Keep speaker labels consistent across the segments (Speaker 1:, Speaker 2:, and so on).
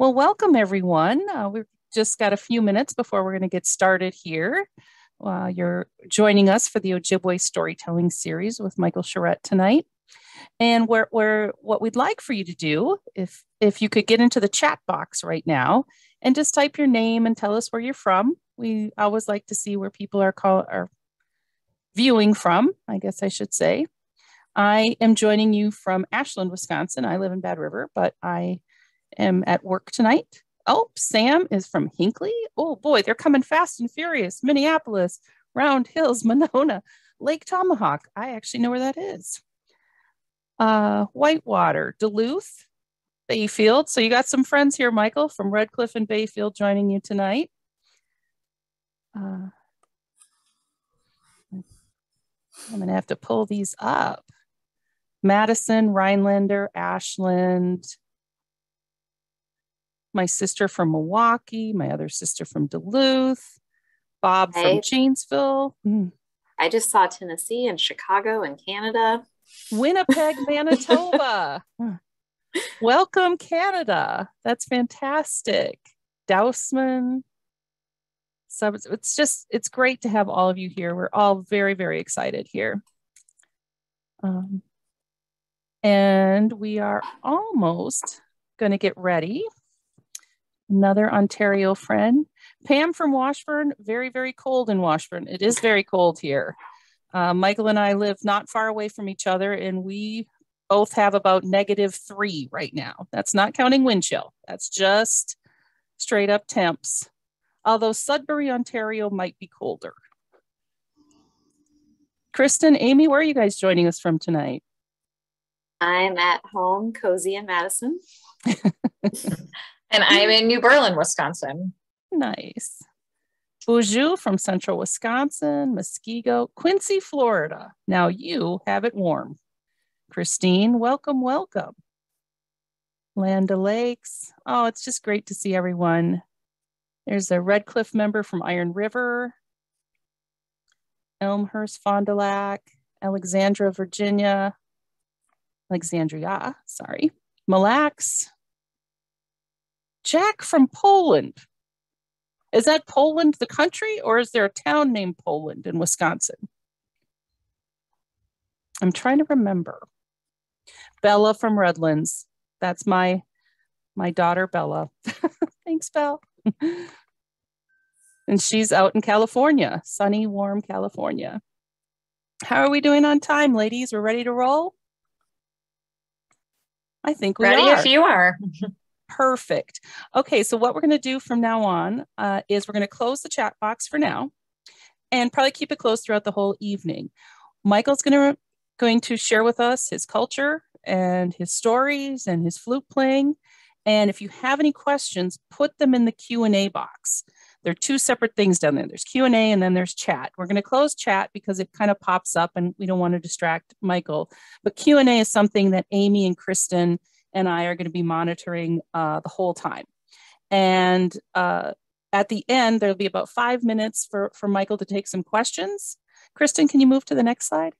Speaker 1: Well, welcome everyone. Uh, we've just got a few minutes before we're going to get started here. Uh, you're joining us for the Ojibwe storytelling series with Michael Charette tonight. And where what we'd like for you to do, if if you could get into the chat box right now and just type your name and tell us where you're from. We always like to see where people are call are viewing from, I guess I should say. I am joining you from Ashland, Wisconsin. I live in Bad River, but I am at work tonight. Oh, Sam is from Hinckley. Oh boy, they're coming fast and furious. Minneapolis, Round Hills, Monona, Lake Tomahawk. I actually know where that is. Uh, Whitewater, Duluth, Bayfield. So you got some friends here, Michael, from Red Cliff and Bayfield joining you tonight. Uh, I'm going to have to pull these up. Madison, Rhinelander, Ashland, my sister from Milwaukee, my other sister from Duluth, Bob hey. from Janesville.
Speaker 2: Mm. I just saw Tennessee and Chicago and Canada.
Speaker 1: Winnipeg, Manitoba. Welcome, Canada. That's fantastic. Dousman. So it's just, it's great to have all of you here. We're all very, very excited here. Um, and we are almost going to get ready another Ontario friend. Pam from Washburn, very, very cold in Washburn. It is very cold here. Uh, Michael and I live not far away from each other, and we both have about negative three right now. That's not counting wind chill. That's just straight up temps. Although Sudbury, Ontario might be colder. Kristen, Amy, where are you guys joining us from tonight?
Speaker 2: I'm at home, cozy in Madison.
Speaker 3: And I'm in New Berlin, Wisconsin.
Speaker 1: Nice. Boozhoo from central Wisconsin, Muskego, Quincy, Florida. Now you have it warm. Christine, welcome, welcome. Land Lakes. Oh, it's just great to see everyone. There's a Red Cliff member from Iron River, Elmhurst, Fond du Lac, Alexandra, Virginia, Alexandria, sorry, Mille Lacs, Jack from Poland. Is that Poland, the country, or is there a town named Poland in Wisconsin? I'm trying to remember. Bella from Redlands. That's my my daughter Bella. Thanks, Belle. and she's out in California, sunny, warm California. How are we doing on time, ladies? We're ready to roll? I think we
Speaker 3: ready
Speaker 1: are.
Speaker 3: if you are.
Speaker 1: Perfect. Okay, so what we're going to do from now on uh, is we're going to close the chat box for now and probably keep it closed throughout the whole evening. Michael's going to, going to share with us his culture and his stories and his flute playing. And if you have any questions, put them in the Q&A box. There are two separate things down there. There's Q&A and then there's chat. We're going to close chat because it kind of pops up and we don't want to distract Michael. But Q&A is something that Amy and Kristen and I are going to be monitoring uh, the whole time. And uh, at the end, there'll be about five minutes for, for Michael to take some questions. Kristen, can you move to the next slide?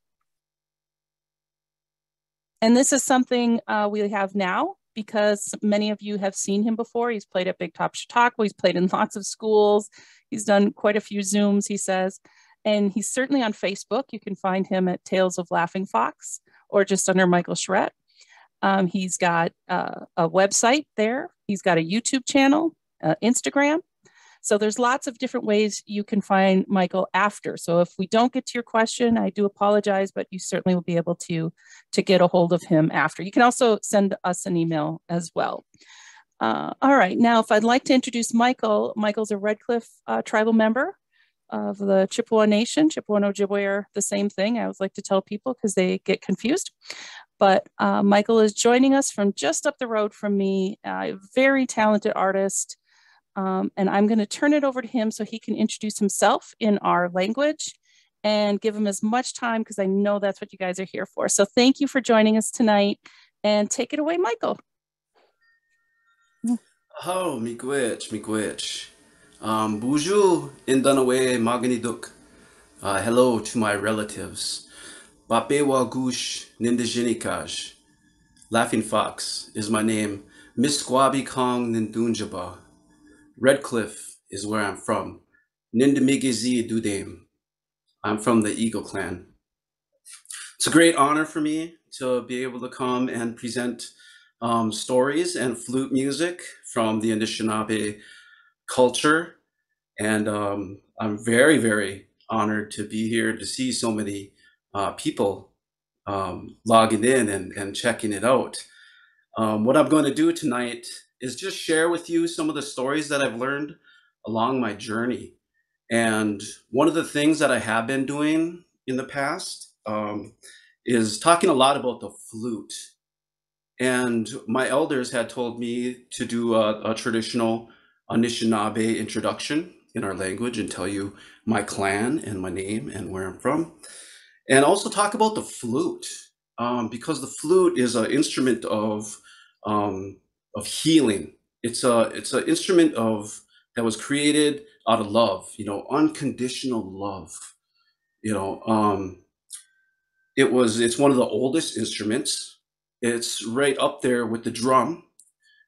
Speaker 1: And this is something uh, we have now because many of you have seen him before. He's played at Big Top Chautauqua. He's played in lots of schools. He's done quite a few Zooms, he says. And he's certainly on Facebook. You can find him at Tales of Laughing Fox or just under Michael Charette. Um, he's got uh, a website there. He's got a YouTube channel, uh, Instagram. So there's lots of different ways you can find Michael after. So if we don't get to your question, I do apologize, but you certainly will be able to, to get a hold of him after. You can also send us an email as well. Uh, all right, now if I'd like to introduce Michael, Michael's a Red Cliff uh, tribal member of the Chippewa Nation. Chippewa and Ojibwe are the same thing. I always like to tell people because they get confused. But uh, Michael is joining us from just up the road from me, a very talented artist. Um, and I'm going to turn it over to him so he can introduce himself in our language and give him as much time because I know that's what you guys are here for. So thank you for joining us tonight and take it away, Michael.
Speaker 4: Oh, miigwech, miigwech. Um, bonjour, Indanawe Maganiduk. Uh, hello to my relatives. Bapewa Gush. Laughing Fox is my name. Misquabi Kong Nindunjaba. Red Cliff is where I'm from. Nindamigizi Dudame. I'm from the Eagle Clan. It's a great honor for me to be able to come and present um, stories and flute music from the Anishinaabe culture. And um, I'm very, very honored to be here to see so many uh, people um, logging in and, and checking it out. Um, what I'm going to do tonight is just share with you some of the stories that I've learned along my journey. And one of the things that I have been doing in the past um, is talking a lot about the flute. And my elders had told me to do a, a traditional Anishinaabe introduction in our language and tell you my clan and my name and where I'm from. And also talk about the flute, um, because the flute is an instrument of um, of healing. It's a it's an instrument of that was created out of love, you know, unconditional love. You know, um, it was it's one of the oldest instruments. It's right up there with the drum,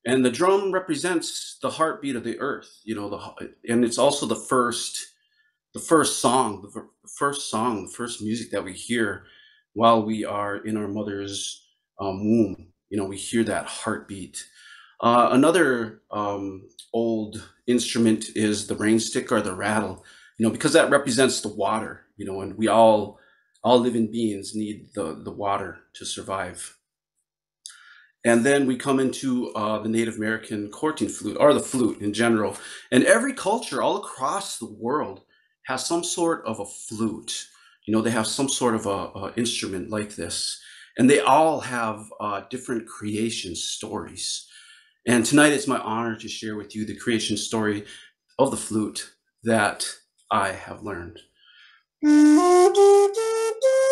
Speaker 4: and the drum represents the heartbeat of the earth. You know, the and it's also the first the first song, the first song, the first music that we hear while we are in our mother's um, womb. You know, we hear that heartbeat. Uh, another um, old instrument is the rain stick or the rattle. You know, because that represents the water. You know, and we all all living beings need the the water to survive. And then we come into uh, the Native American courting flute, or the flute in general. And every culture all across the world has some sort of a flute. You know, they have some sort of a, a instrument like this, and they all have uh, different creation stories. And tonight it's my honor to share with you the creation story of the flute that I have learned.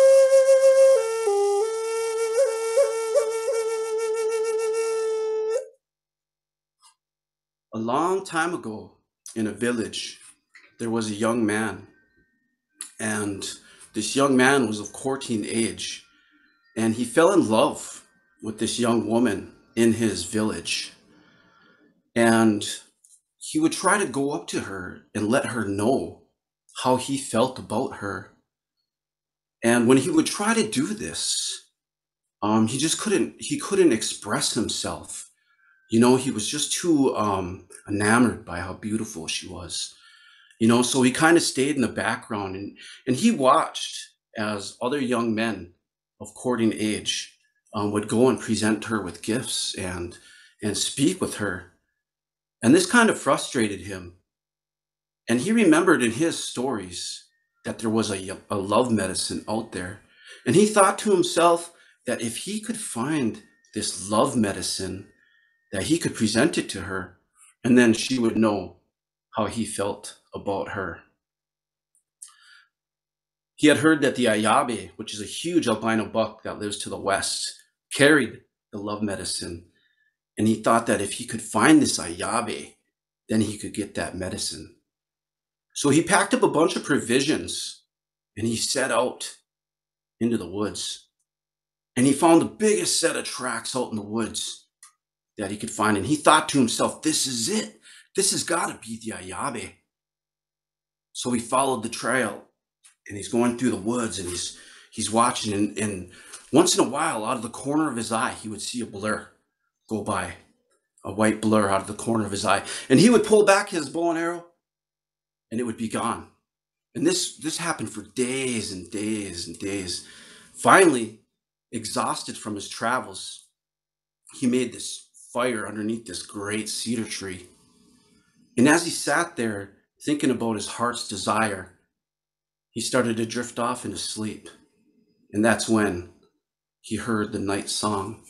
Speaker 4: A long time ago in a village, there was a young man. And this young man was of courting age. And he fell in love with this young woman in his village. And he would try to go up to her and let her know how he felt about her. And when he would try to do this, um, he just couldn't, he couldn't express himself. You know, he was just too um, enamored by how beautiful she was. You know so he kind of stayed in the background and and he watched as other young men of courting age um, would go and present her with gifts and and speak with her. And this kind of frustrated him. And he remembered in his stories that there was a, a love medicine out there. And he thought to himself that if he could find this love medicine that he could present it to her and then she would know how he felt about her. He had heard that the Ayabe, which is a huge albino buck that lives to the west, carried the love medicine. And he thought that if he could find this Ayabe, then he could get that medicine. So he packed up a bunch of provisions and he set out into the woods. And he found the biggest set of tracks out in the woods that he could find. And he thought to himself, this is it. This has got to be the Ayabe. So he followed the trail and he's going through the woods and he's he's watching and, and once in a while out of the corner of his eye he would see a blur go by a white blur out of the corner of his eye and he would pull back his bow and arrow and it would be gone and this this happened for days and days and days finally exhausted from his travels he made this fire underneath this great cedar tree and as he sat there thinking about his heart's desire, he started to drift off into sleep. And that's when he heard the night song.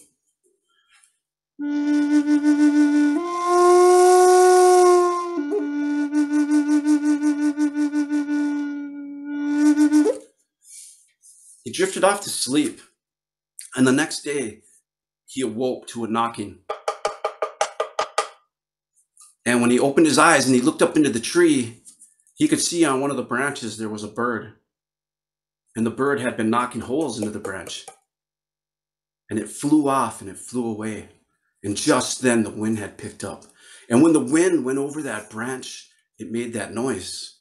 Speaker 4: He drifted off to sleep, and the next day he awoke to a knocking and when he opened his eyes and he looked up into the tree, he could see on one of the branches there was a bird. And the bird had been knocking holes into the branch. And it flew off and it flew away. And just then the wind had picked up. And when the wind went over that branch, it made that noise.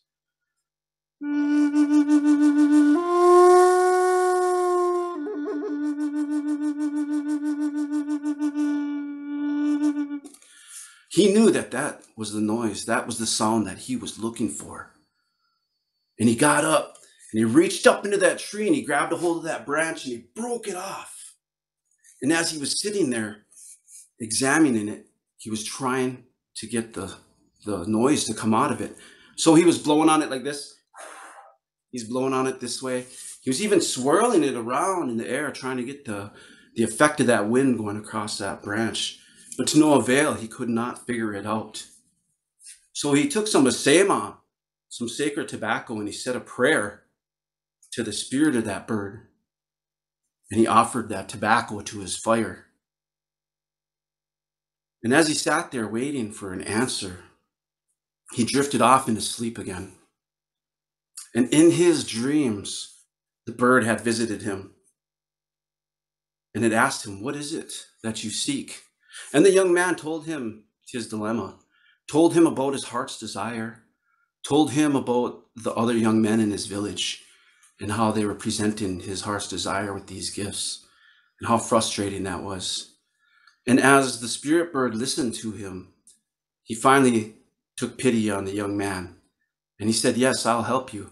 Speaker 4: He knew that that was the noise, that was the sound that he was looking for. And he got up and he reached up into that tree and he grabbed a hold of that branch and he broke it off. And as he was sitting there examining it, he was trying to get the, the noise to come out of it. So he was blowing on it like this. He's blowing on it this way. He was even swirling it around in the air, trying to get the, the effect of that wind going across that branch. But to no avail, he could not figure it out. So he took some asema, some sacred tobacco, and he said a prayer to the spirit of that bird. And he offered that tobacco to his fire. And as he sat there waiting for an answer, he drifted off into sleep again. And in his dreams, the bird had visited him and had asked him, What is it that you seek? And the young man told him his dilemma, told him about his heart's desire, told him about the other young men in his village and how they were presenting his heart's desire with these gifts and how frustrating that was. And as the spirit bird listened to him, he finally took pity on the young man and he said, Yes, I'll help you.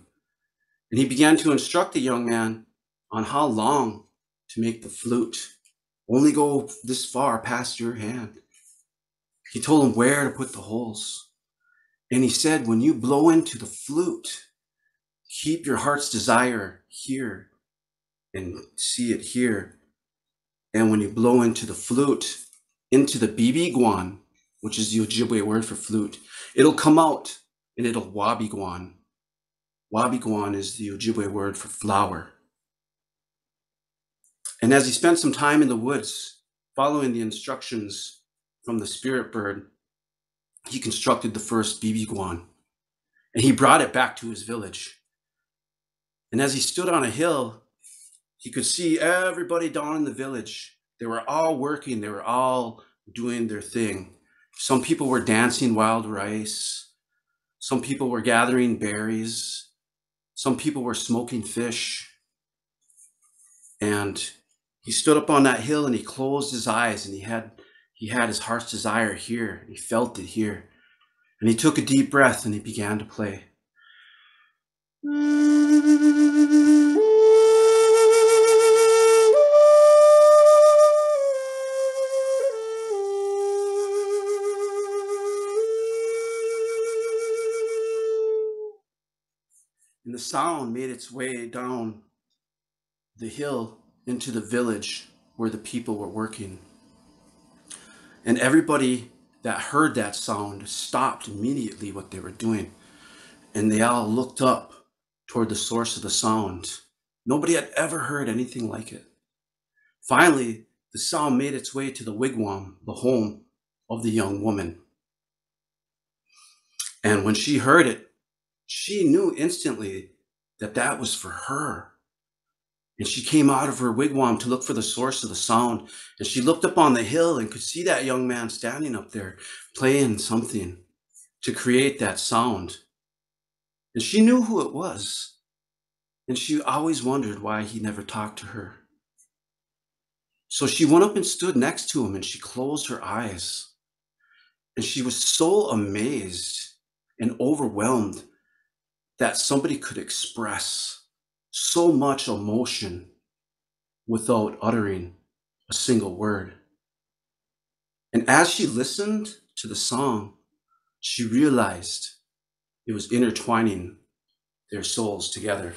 Speaker 4: And he began to instruct the young man on how long to make the flute only go this far past your hand. He told him where to put the holes. And he said, when you blow into the flute, keep your heart's desire here and see it here. And when you blow into the flute, into the bibigwan, which is the Ojibwe word for flute, it'll come out and it'll wabi guan. Wabi guan is the Ojibwe word for flower. And as he spent some time in the woods, following the instructions from the spirit bird, he constructed the first bibigwan and he brought it back to his village. And as he stood on a hill, he could see everybody down in the village. They were all working, they were all doing their thing. Some people were dancing wild rice, some people were gathering berries, some people were smoking fish. And he stood up on that hill and he closed his eyes and he had he had his heart's desire here. He felt it here. And he took a deep breath and he began to play. And the sound made its way down the hill into the village where the people were working. And everybody that heard that sound stopped immediately what they were doing. And they all looked up toward the source of the sound. Nobody had ever heard anything like it. Finally, the sound made its way to the wigwam, the home of the young woman. And when she heard it, she knew instantly that that was for her. And she came out of her wigwam to look for the source of the sound. And she looked up on the hill and could see that young man standing up there playing something to create that sound. And she knew who it was. And she always wondered why he never talked to her. So she went up and stood next to him and she closed her eyes. And she was so amazed and overwhelmed that somebody could express so much emotion without uttering a single word. And as she listened to the song, she realized it was intertwining their souls together.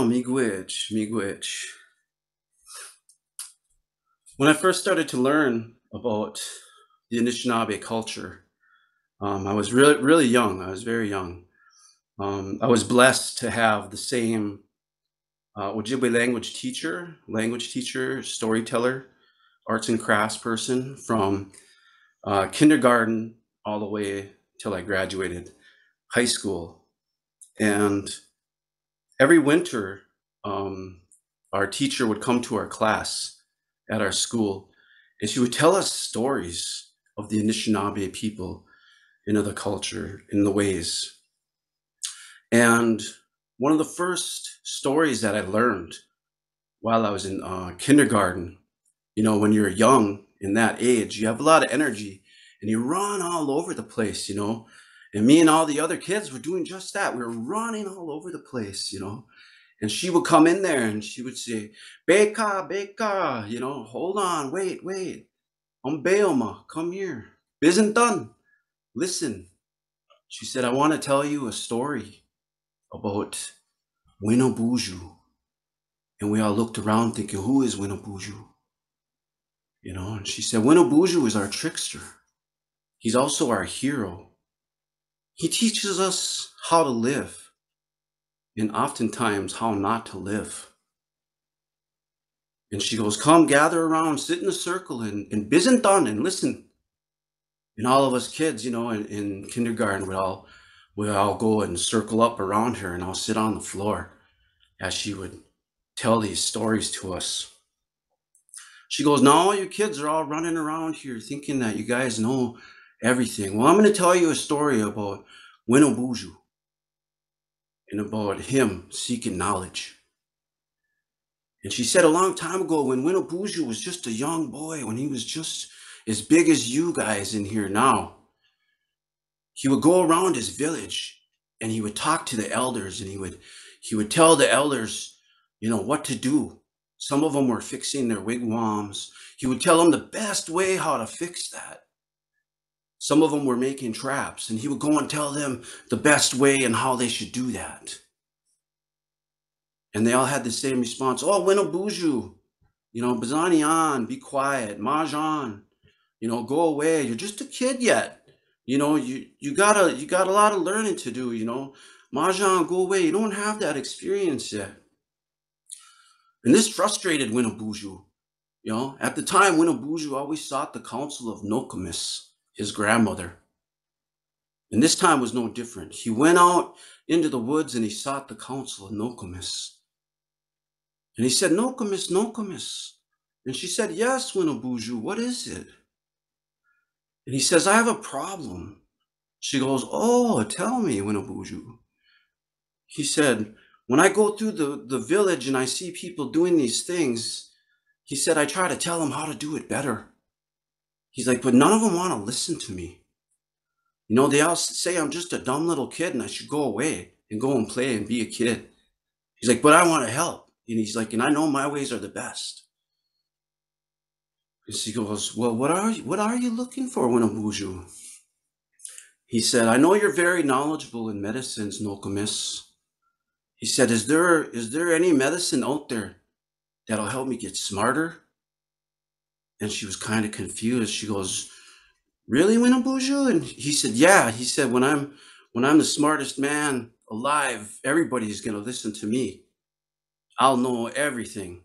Speaker 4: Aha, miigwech, miigwech. When I first started to learn about the Anishinaabe culture, um, I was really, really young. I was very young. Um, I was blessed to have the same uh, Ojibwe language teacher, language teacher, storyteller, arts and crafts person from uh, kindergarten all the way till I graduated high school. And every winter, um, our teacher would come to our class at our school and she would tell us stories of the Anishinaabe people in the culture, in the ways. And one of the first stories that I learned while I was in uh, kindergarten, you know, when you're young in that age, you have a lot of energy and you run all over the place, you know. And me and all the other kids were doing just that. We were running all over the place, you know. And she would come in there and she would say, Beka, Beka, you know, hold on, wait, wait. I'm Beoma, come here. Isn't done. Listen. She said, I want to tell you a story about Winobuju. And we all looked around thinking, who is Winobuju? You know, and she said, Winobuju is our trickster. He's also our hero. He teaches us how to live and oftentimes how not to live. And she goes, Come, gather around, sit in a circle and, and done and listen. And all of us kids, you know, in, in kindergarten, we all we all go and circle up around her and I'll sit on the floor as she would tell these stories to us. She goes, Now all you kids are all running around here thinking that you guys know everything. Well, I'm going to tell you a story about Winobuju and about him seeking knowledge. And she said a long time ago when Winobuju was just a young boy, when he was just as big as you guys in here now, he would go around his village and he would talk to the elders and he would he would tell the elders, you know, what to do. Some of them were fixing their wigwams. He would tell them the best way how to fix that. Some of them were making traps, and he would go and tell them the best way and how they should do that. And they all had the same response. Oh, Winobuju, you know, Bazanian, be quiet, Majan, you know, go away. You're just a kid yet. You know, you you gotta you got a lot of learning to do, you know. Majan, go away. You don't have that experience yet. And this frustrated Winobuju. You know, at the time, Winobuju always sought the counsel of Nokomis his grandmother. And this time was no different. He went out into the woods and he sought the counsel of Nokomis. And he said, Nokomis, Nokomis. And she said, Yes, Winobuju, what is it? And he says, I have a problem. She goes, Oh, tell me, Winobuju. He said, When I go through the, the village and I see people doing these things, he said, I try to tell them how to do it better. He's like, but none of them want to listen to me. You know, they all say I'm just a dumb little kid and I should go away and go and play and be a kid. He's like, but I want to help. And he's like, and I know my ways are the best. And she goes, well, what are you, what are you looking for, Winobuju? He said, I know you're very knowledgeable in medicines, Nokomis. He said, is there, is there any medicine out there that'll help me get smarter and she was kind of confused. She goes, "Really, Winobuju?" And he said, "Yeah." He said, "When I'm when I'm the smartest man alive, everybody's gonna listen to me. I'll know everything."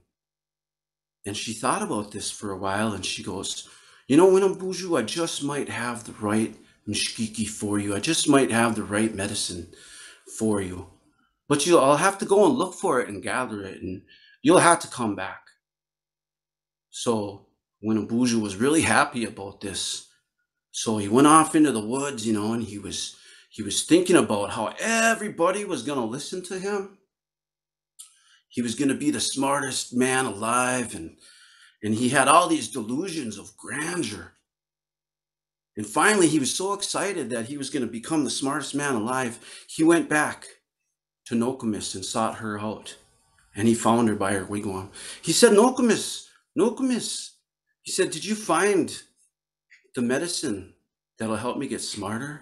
Speaker 4: And she thought about this for a while, and she goes, "You know, Winobuju, I just might have the right mishkiki for you. I just might have the right medicine for you, but you, I'll have to go and look for it and gather it, and you'll have to come back." So Winobuju was really happy about this. So he went off into the woods, you know, and he was he was thinking about how everybody was going to listen to him. He was going to be the smartest man alive and and he had all these delusions of grandeur. And finally, he was so excited that he was going to become the smartest man alive. He went back to Nokomis and sought her out. And he found her by her wigwam. He said, Nokomis, Nokomis, he said, Did you find the medicine that'll help me get smarter?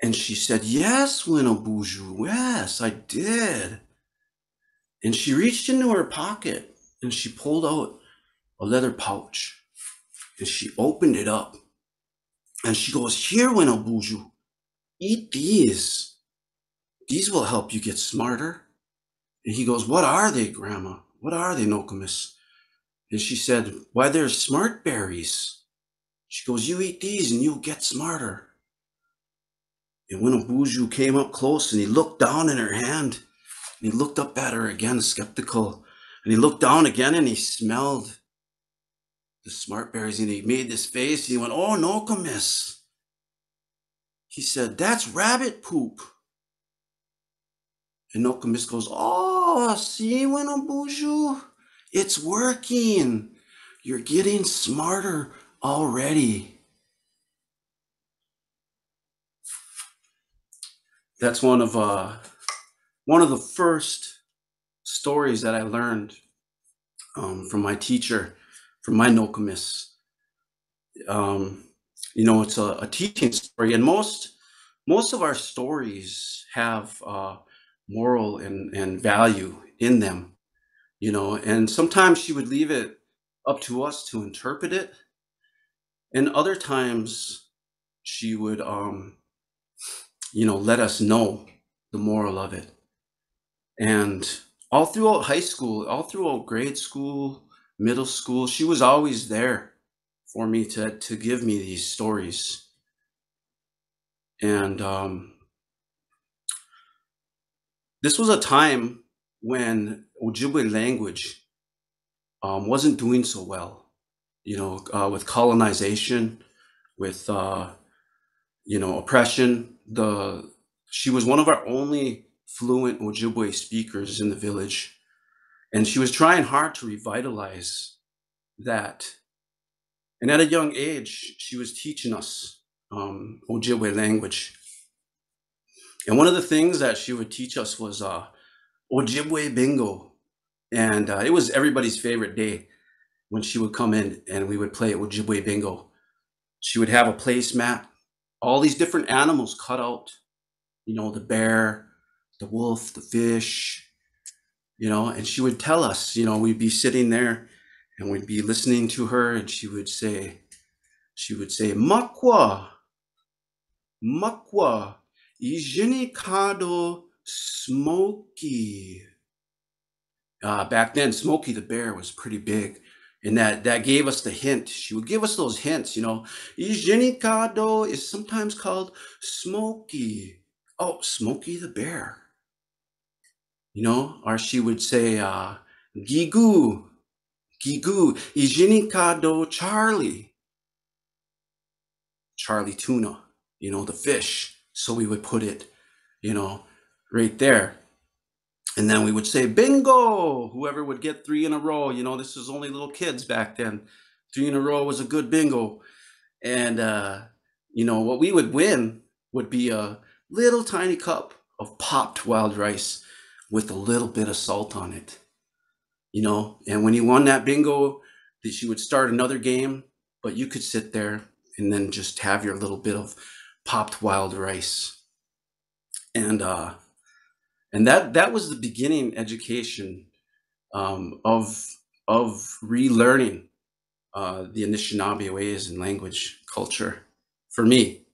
Speaker 4: And she said, Yes, Winobuju, yes, I did. And she reached into her pocket and she pulled out a leather pouch and she opened it up. And she goes, Here, Buju, eat these. These will help you get smarter. And he goes, What are they, Grandma? What are they, Nokomis? And she said, Why, they're smart berries. She goes, You eat these and you'll get smarter. And Winobuju came up close and he looked down in her hand, and he looked up at her again, skeptical, and he looked down again and he smelled the smart berries and he made this face. And he went, Oh, Nokomis. He said, That's rabbit poop. And Nokomis goes, Oh, see, Winobuju, it's working. You're getting smarter already. That's one of uh one of the first stories that I learned um, from my teacher, from my Nokomis. Um, you know, it's a, a, teaching story, and most most of our stories have uh, moral and, and value in them. You know, and sometimes she would leave it up to us to interpret it, and other times she would, um, you know, let us know the moral of it. And all throughout high school, all throughout grade school, middle school, she was always there for me to, to give me these stories. And um, this was a time when Ojibwe language um, wasn't doing so well, you know, uh, with colonization, with, uh, you know, oppression. The She was one of our only fluent Ojibwe speakers in the village. And she was trying hard to revitalize that. And at a young age, she was teaching us um, Ojibwe language. And one of the things that she would teach us was uh, Ojibwe bingo. And uh, it was everybody's favorite day when she would come in and we would play Ojibwe bingo. She would have a placemat, all these different animals cut out, you know, the bear, the wolf, the fish, you know, and she would tell us, you know, we'd be sitting there and we'd be listening to her and she would say, she would say, Makwa, Makwa, Ijinikado Smokey. Uh, back then, Smokey the bear was pretty big. And that, that gave us the hint. She would give us those hints, you know. Ijinikado is sometimes called Smokey. Oh, Smokey the bear you know, or she would say, uh, Gigu, Gigu, Ijinikado Charlie. Charlie tuna, you know, the fish. So we would put it, you know, right there. And then we would say, bingo, whoever would get three in a row. You know, this was only little kids back then. Three in a row was a good bingo. And, uh, you know, what we would win would be a little tiny cup of popped wild rice with a little bit of salt on it. You know, and when you won that bingo, that she would start another game, but you could sit there and then just have your little bit of popped wild rice. And uh and that that was the beginning education um, of of relearning uh, the Anishinaabe ways and language culture for me,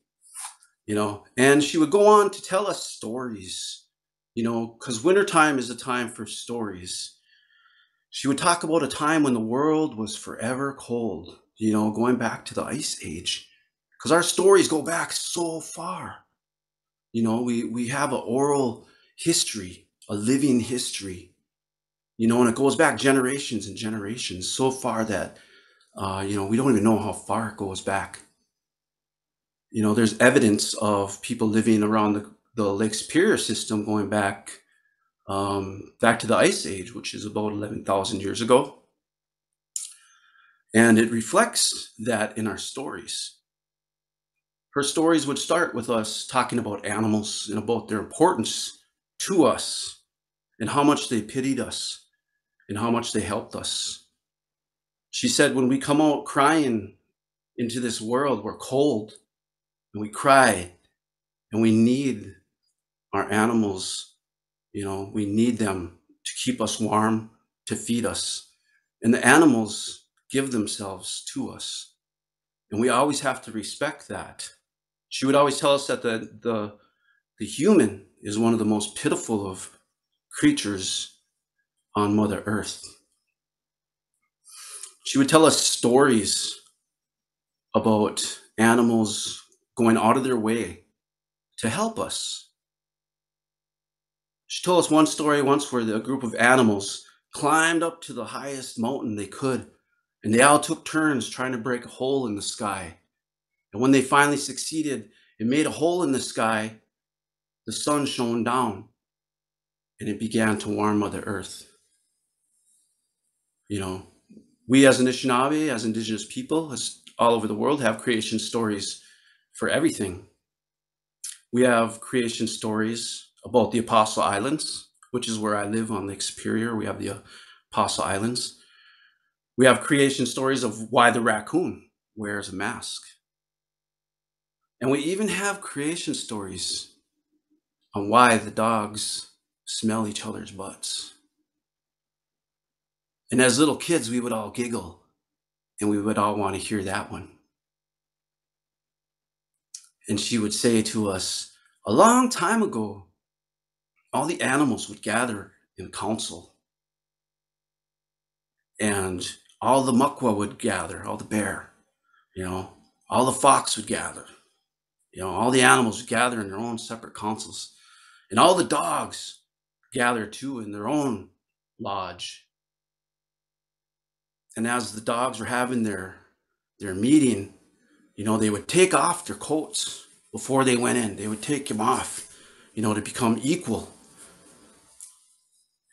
Speaker 4: you know. And she would go on to tell us stories you know, because wintertime is a time for stories. She would talk about a time when the world was forever cold, you know, going back to the ice age. Because our stories go back so far. You know, we, we have an oral history, a living history, you know, and it goes back generations and generations so far that, uh, you know, we don't even know how far it goes back. You know, there's evidence of people living around the the Lake Superior system going back um, back to the Ice Age, which is about 11,000 years ago. And it reflects that in our stories. Her stories would start with us talking about animals and about their importance to us and how much they pitied us and how much they helped us. She said, when we come out crying into this world, we're cold and we cry and we need our animals, you know, we need them to keep us warm, to feed us. And the animals give themselves to us. And we always have to respect that. She would always tell us that the, the, the human is one of the most pitiful of creatures on Mother Earth. She would tell us stories about animals going out of their way to help us. She told us one story once where a group of animals climbed up to the highest mountain they could, and they all took turns trying to break a hole in the sky. And when they finally succeeded and made a hole in the sky, the sun shone down and it began to warm Mother Earth. You know, we as Anishinaabe, as Indigenous people, as all over the world, have creation stories for everything. We have creation stories about the Apostle Islands, which is where I live on Lake Superior. We have the Apostle Islands. We have creation stories of why the raccoon wears a mask. And we even have creation stories on why the dogs smell each other's butts. And as little kids, we would all giggle and we would all want to hear that one. And she would say to us, a long time ago, all the animals would gather in council. And all the makwa would gather, all the bear, you know, all the fox would gather. You know, all the animals would gather in their own separate councils. And all the dogs gathered too in their own lodge. And as the dogs were having their their meeting, you know, they would take off their coats before they went in. They would take them off, you know, to become equal.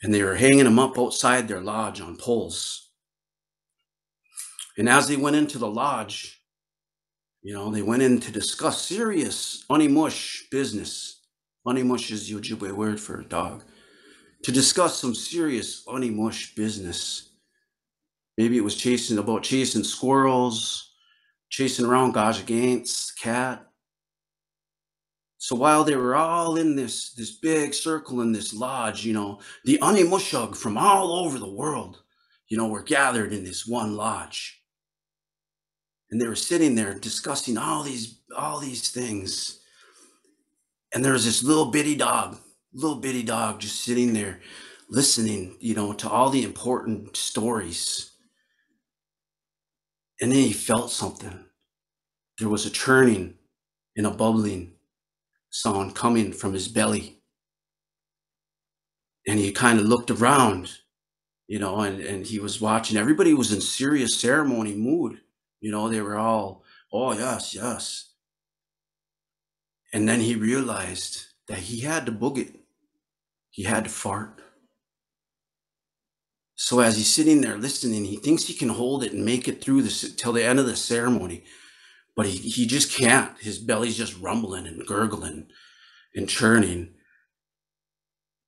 Speaker 4: And they were hanging them up outside their lodge on poles. And as they went into the lodge, you know, they went in to discuss serious Onimush business. Onimush is the Ojibwe word for a dog. To discuss some serious Onimush business. Maybe it was chasing about chasing squirrels, chasing around Gajagants, cat. So while they were all in this this big circle in this lodge, you know, the Animushug from all over the world, you know, were gathered in this one lodge. And they were sitting there discussing all these all these things. And there was this little bitty dog, little bitty dog just sitting there listening, you know, to all the important stories. And then he felt something. There was a churning and a bubbling sound coming from his belly. And he kind of looked around, you know, and, and he was watching. Everybody was in serious ceremony mood. You know, they were all, oh, yes, yes. And then he realized that he had to boog it. He had to fart. So as he's sitting there listening, he thinks he can hold it and make it through this till the end of the ceremony, but he, he just can't. His belly's just rumbling and gurgling and churning.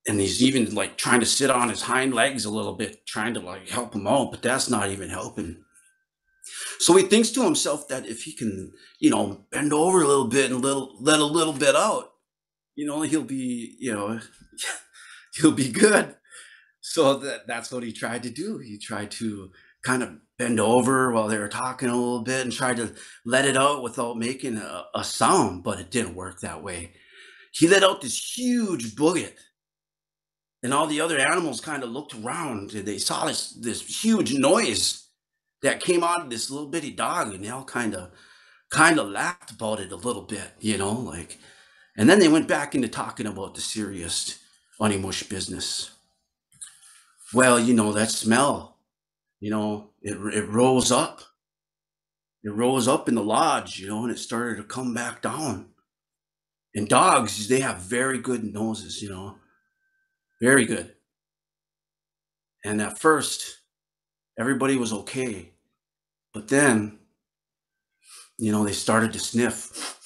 Speaker 4: And he's even like trying to sit on his hind legs a little bit, trying to like help him out, but that's not even helping. So he thinks to himself that if he can, you know, bend over a little bit and little let a little bit out, you know, he'll be, you know, he'll be good. So that, that's what he tried to do. He tried to kind of bend over while they were talking a little bit and tried to let it out without making a, a sound, but it didn't work that way. He let out this huge booget. And all the other animals kind of looked around and they saw this, this huge noise that came out of this little bitty dog and they all kind of kind of laughed about it a little bit, you know, like and then they went back into talking about the serious Onimush business well, you know, that smell, you know, it, it rose up. It rose up in the lodge, you know, and it started to come back down. And dogs, they have very good noses, you know, very good. And at first, everybody was okay. But then, you know, they started to sniff.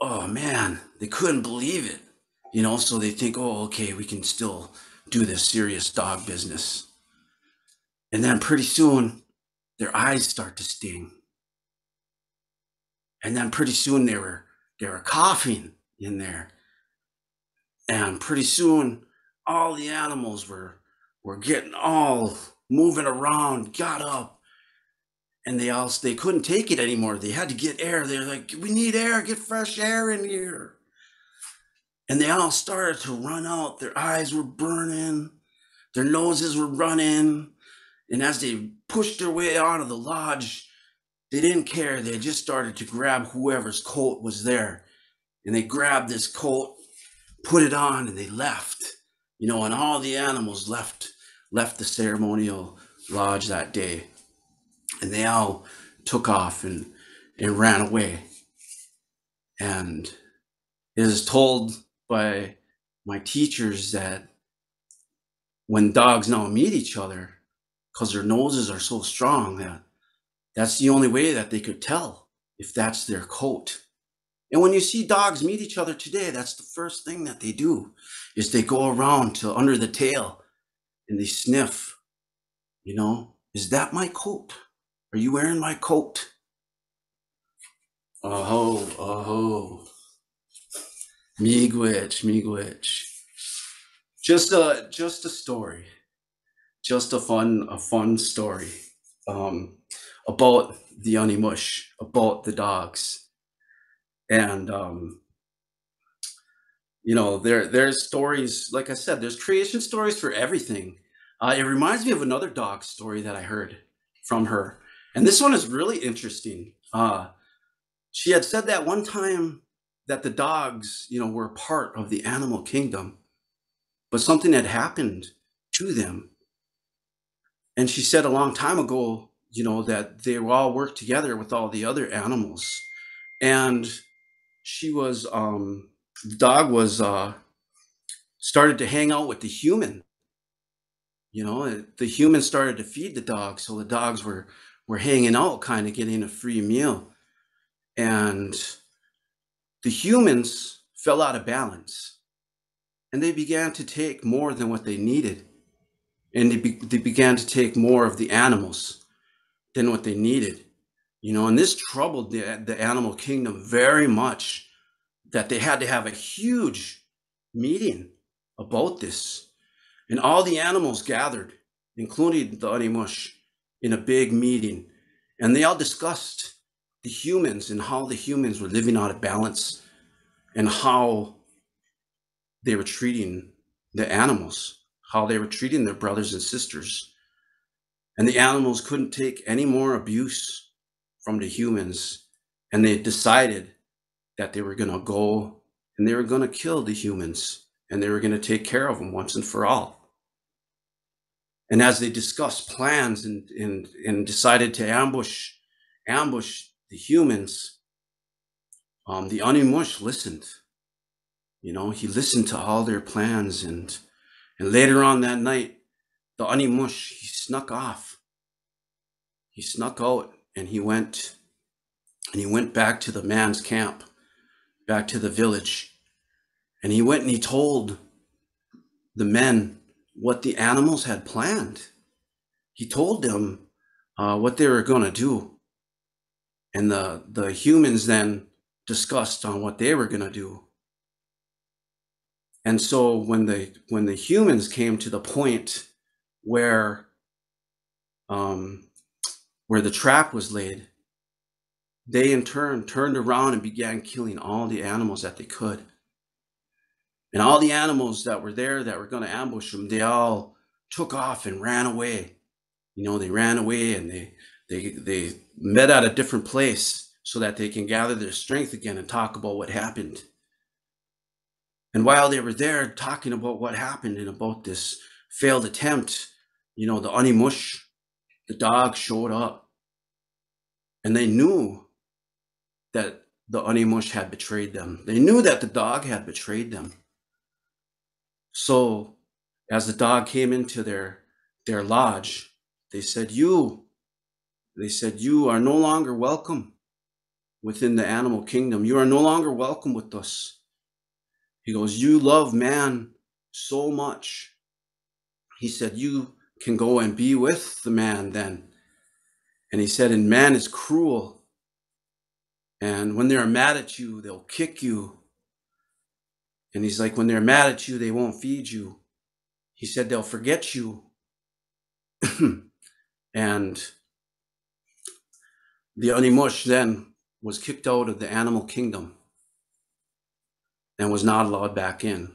Speaker 4: Oh man, they couldn't believe it. You know, so they think, oh, okay, we can still do this serious dog business. And then pretty soon, their eyes start to sting. And then pretty soon they were they were coughing in there. And pretty soon all the animals were were getting all moving around, got up, and they all they couldn't take it anymore. They had to get air. They're like, "We need air. Get fresh air in here." And they all started to run out. Their eyes were burning, their noses were running, and as they pushed their way out of the lodge, they didn't care. They just started to grab whoever's coat was there, and they grabbed this coat, put it on, and they left. You know, and all the animals left left the ceremonial lodge that day and they all took off and, and ran away. And it is told by my teachers that when dogs now meet each other, because their noses are so strong, that that's the only way that they could tell if that's their coat. And when you see dogs meet each other today, that's the first thing that they do is they go around to under the tail and they sniff, you know, is that my coat? Are you wearing my coat? Oh, oh. Miigwech, miigwech. Just a just a story. Just a fun a fun story. Um about the Animush, about the dogs. And um you know, there there's stories, like I said, there's creation stories for everything. Uh, it reminds me of another dog story that I heard from her. And this one is really interesting. Uh, she had said that one time that the dogs, you know, were part of the animal kingdom, but something had happened to them. And she said a long time ago, you know, that they all worked together with all the other animals. And she was, um, the dog was, uh, started to hang out with the human. You know, the human started to feed the dog. So the dogs were were hanging out, kind of getting a free meal. And the humans fell out of balance and they began to take more than what they needed. And they, be, they began to take more of the animals than what they needed. You know, and this troubled the, the animal kingdom very much that they had to have a huge meeting about this. And all the animals gathered, including the Animush, in a big meeting and they all discussed the humans and how the humans were living out of balance and how they were treating the animals, how they were treating their brothers and sisters. And the animals couldn't take any more abuse from the humans. And they decided that they were going to go and they were going to kill the humans and they were going to take care of them once and for all. And as they discussed plans and, and, and decided to ambush, ambush the humans, um, the Animush listened. You know, he listened to all their plans and and later on that night, the Animush, he snuck off. He snuck out and he went and he went back to the man's camp, back to the village. And he went and he told the men what the animals had planned. He told them uh, what they were going to do. And the, the humans then discussed on what they were going to do. And so when the when the humans came to the point where um, where the trap was laid, they in turn turned around and began killing all the animals that they could. And all the animals that were there that were going to ambush them, they all took off and ran away. You know, they ran away and they they they met at a different place so that they can gather their strength again and talk about what happened. And while they were there talking about what happened and about this failed attempt, you know, the Animush, the dog showed up. And they knew that the Animush had betrayed them. They knew that the dog had betrayed them. So as the dog came into their their lodge, they said, You, they said, You are no longer welcome within the animal kingdom. You are no longer welcome with us. He goes, You love man so much. He said, You can go and be with the man then. And he said, And man is cruel. And when they're mad at you, they'll kick you and he's like, when they're mad at you, they won't feed you. He said they'll forget you and the Animush then was kicked out of the animal kingdom and was not allowed back in.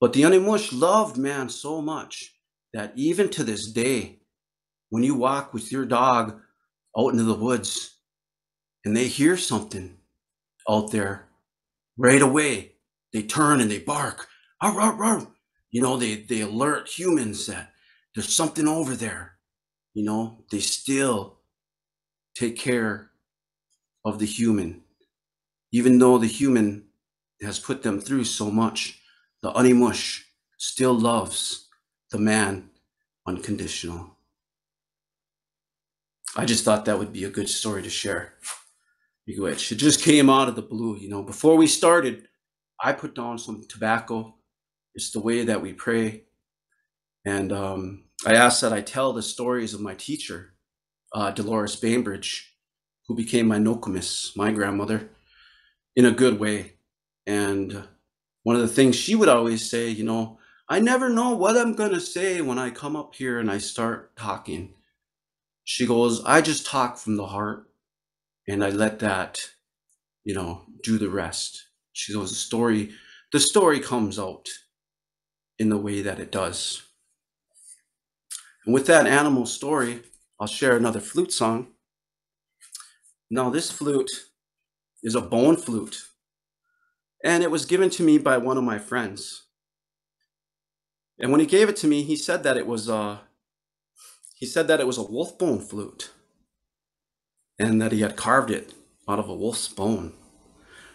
Speaker 4: But the Animush loved man so much that even to this day, when you walk with your dog out into the woods and they hear something out there, right away they turn and they bark. Arr, arr, arr. You know, they, they alert humans that there's something over there. You know, they still take care of the human, even though the human has put them through so much. The Animush still loves the man unconditional. I just thought that would be a good story to share. It just came out of the blue, you know. Before we started, I put down some tobacco. It's the way that we pray. And um, I ask that I tell the stories of my teacher, uh, Dolores Bainbridge, who became my Nokomis, my grandmother, in a good way. And one of the things she would always say, you know, I never know what I'm going to say when I come up here and I start talking. She goes, I just talk from the heart and I let that, you know, do the rest. She goes, the story, the story comes out in the way that it does. And with that animal story, I'll share another flute song. Now, this flute is a bone flute, and it was given to me by one of my friends. And when he gave it to me, he said that it was a he said that it was a wolf bone flute and that he had carved it out of a wolf's bone.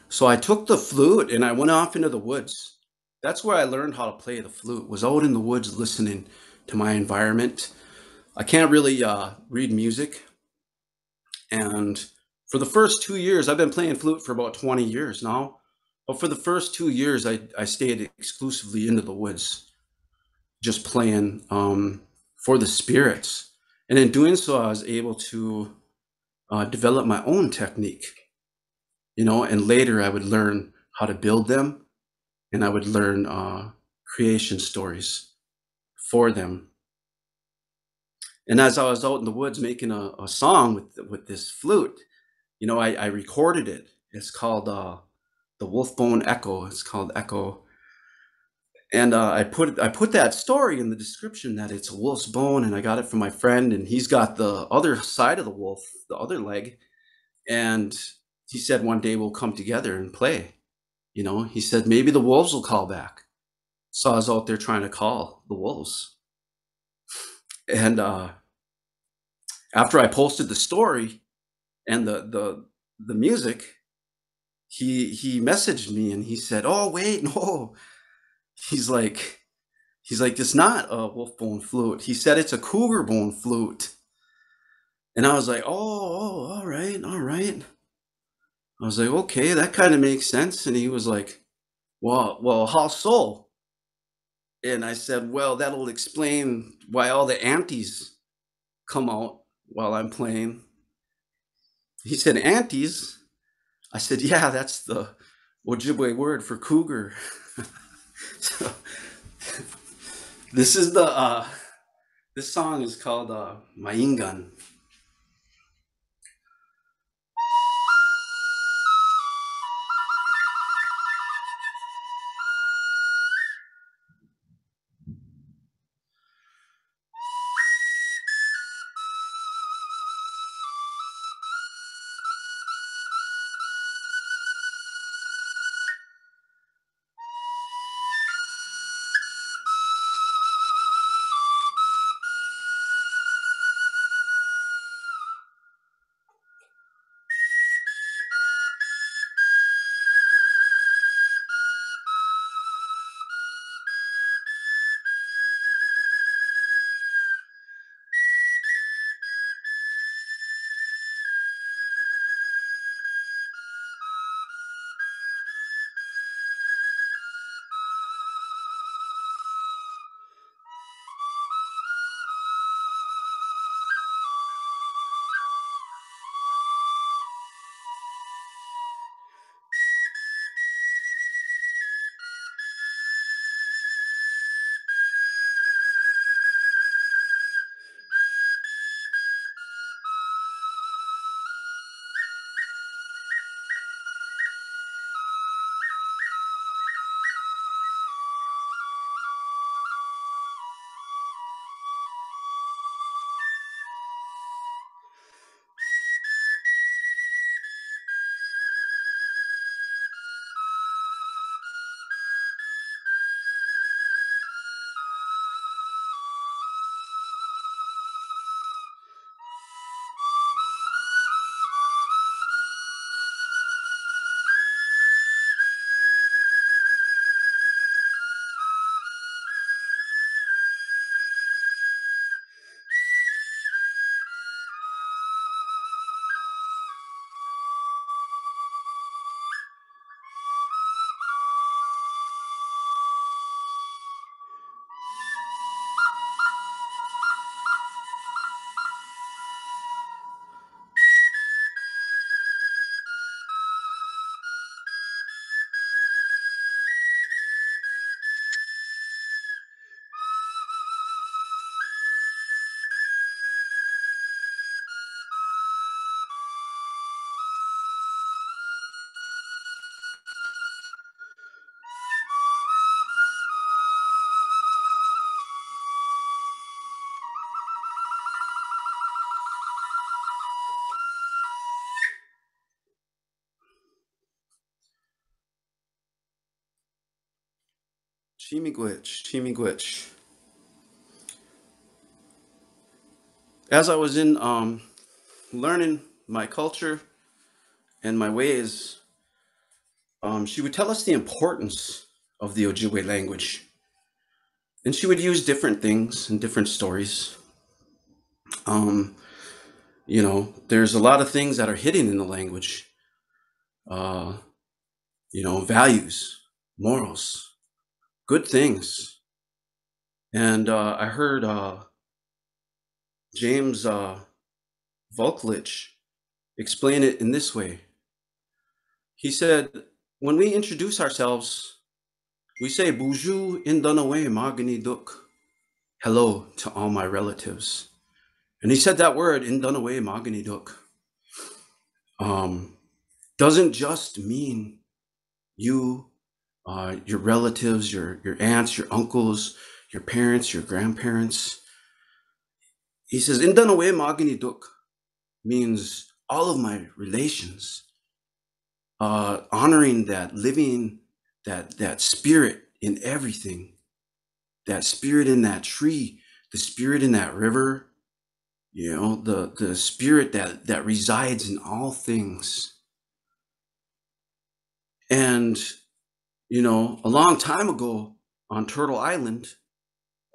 Speaker 4: So I took the flute and I went off into the woods. That's where I learned how to play the flute, was out in the woods listening to my environment. I can't really uh, read music. And for the first two years, I've been playing flute for about 20 years now. But for the first two years, I, I stayed exclusively into the woods, just playing um, for the spirits. And in doing so, I was able to uh, develop my own technique, you know, and later I would learn how to build them and I would learn uh, creation stories for them. And as I was out in the woods making a, a song with, with this flute, you know, I, I recorded it. It's called uh, the Wolfbone Echo. It's called Echo and uh, I put I put that story in the description that it's a wolf's bone, and I got it from my friend, and he's got the other side of the wolf, the other leg, and he said one day we'll come together and play. You know, he said maybe the wolves will call back. So I was out there trying to call the wolves, and uh, after I posted the story and the the the music, he he messaged me and he said, "Oh wait, no." he's like, he's like, it's not a wolf bone flute. He said it's a cougar bone flute. And I was like, oh, oh, all right, all right. I was like, okay, that kind of makes sense. And he was like, well, well, how so? And I said, well, that'll explain why all the antes come out while I'm playing. He said, antes? I said, yeah, that's the Ojibwe word for cougar. so this is the uh this song is called uh Maingan. Chimigwich, Chimigwich. As I was in um, learning my culture and my ways, um, she would tell us the importance of the Ojibwe language. And she would use different things and different stories. Um, you know, there's a lot of things that are hidden in the language. Uh, you know, values, morals, good things. And uh, I heard uh, James uh, Vukelich explain it in this way. He said, when we introduce ourselves, we say, Boozhoo indanawe magani duk. Hello to all my relatives. And he said that word, indanawe magani duk, um, doesn't just mean you, uh, your relatives, your, your aunts, your uncles, your parents, your grandparents. He says, indanawe magani duk means all of my relations, uh, honoring that, living that that spirit in everything, that spirit in that tree, the spirit in that river, you know, the the spirit that that resides in all things. And you know, a long time ago on Turtle Island,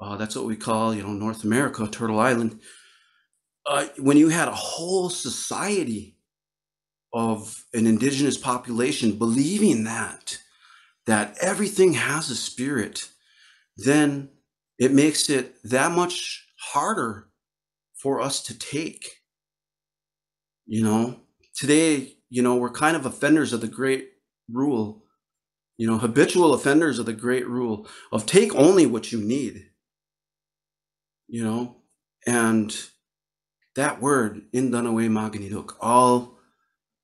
Speaker 4: uh, that's what we call, you know, North America, Turtle Island. Uh, when you had a whole society of an indigenous population believing that that everything has a spirit then it makes it that much harder for us to take you know today you know we're kind of offenders of the great rule you know habitual offenders are the great rule of take only what you need you know and that word in Dunaway Maganiduk, all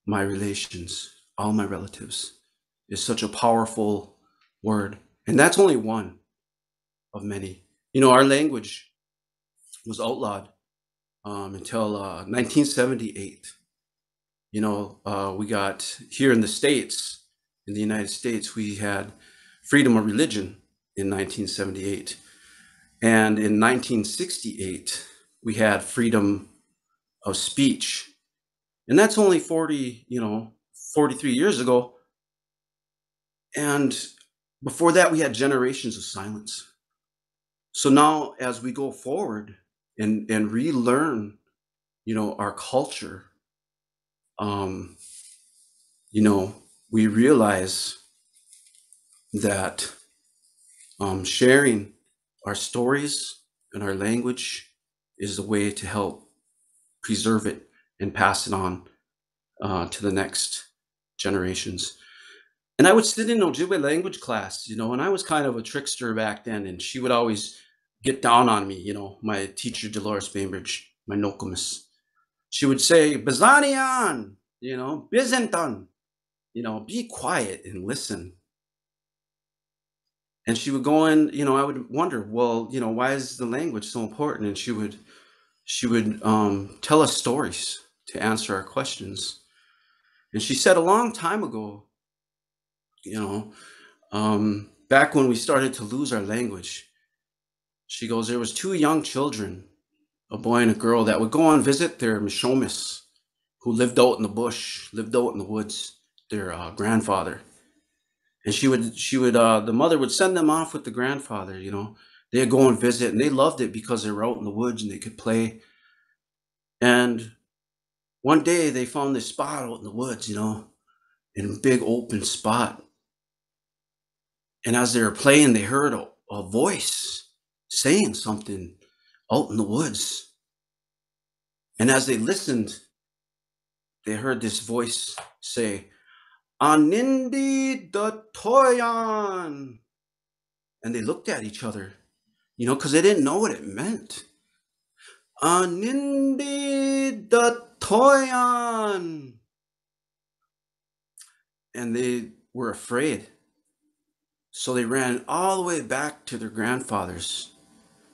Speaker 4: my relations, all my relatives, is such a powerful word. And that's only one of many. You know, our language was outlawed um, until uh, 1978. You know, uh, we got here in the States, in the United States, we had freedom of religion in 1978. And in 1968, we had freedom of speech. And that's only 40, you know, 43 years ago. And before that, we had generations of silence. So now, as we go forward and, and relearn, you know, our culture, um, you know, we realize that um, sharing our stories and our language is a way to help preserve it and pass it on uh, to the next generations. And I would sit in Ojibwe language class, you know, and I was kind of a trickster back then, and she would always get down on me, you know, my teacher, Dolores Bainbridge, my Nokomis. She would say, Bazanian, you know, Byzanton, you know, be quiet and listen. And she would go in, you know, I would wonder, well, you know, why is the language so important? And she would, she would um, tell us stories to answer our questions. And she said a long time ago, you know, um, back when we started to lose our language, she goes, there was two young children, a boy and a girl, that would go on visit their Mishomis, who lived out in the bush, lived out in the woods, their uh, grandfather. And she would, she would, uh, the mother would send them off with the grandfather, you know, they'd go and visit and they loved it because they were out in the woods and they could play. And one day they found this spot out in the woods, you know, in a big open spot. And as they were playing, they heard a, a voice saying something out in the woods. And as they listened, they heard this voice say, Anindi the Toyan. And they looked at each other, you know, because they didn't know what it meant. Anindi the Toyan. And they were afraid. So they ran all the way back to their grandfathers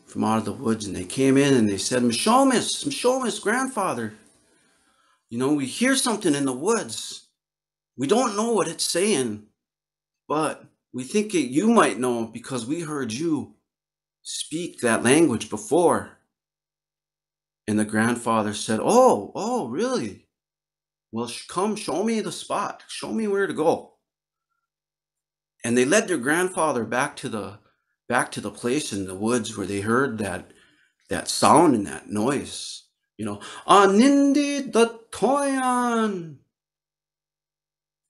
Speaker 4: from out of the woods and they came in and they said, Mishomis, Mishomis, grandfather, you know, we hear something in the woods. We don't know what it's saying, but we think that you might know because we heard you speak that language before. And the grandfather said, Oh, oh, really? Well, come show me the spot. Show me where to go. And they led their grandfather back to the back to the place in the woods where they heard that that sound and that noise. You know, Anindi the Toyan.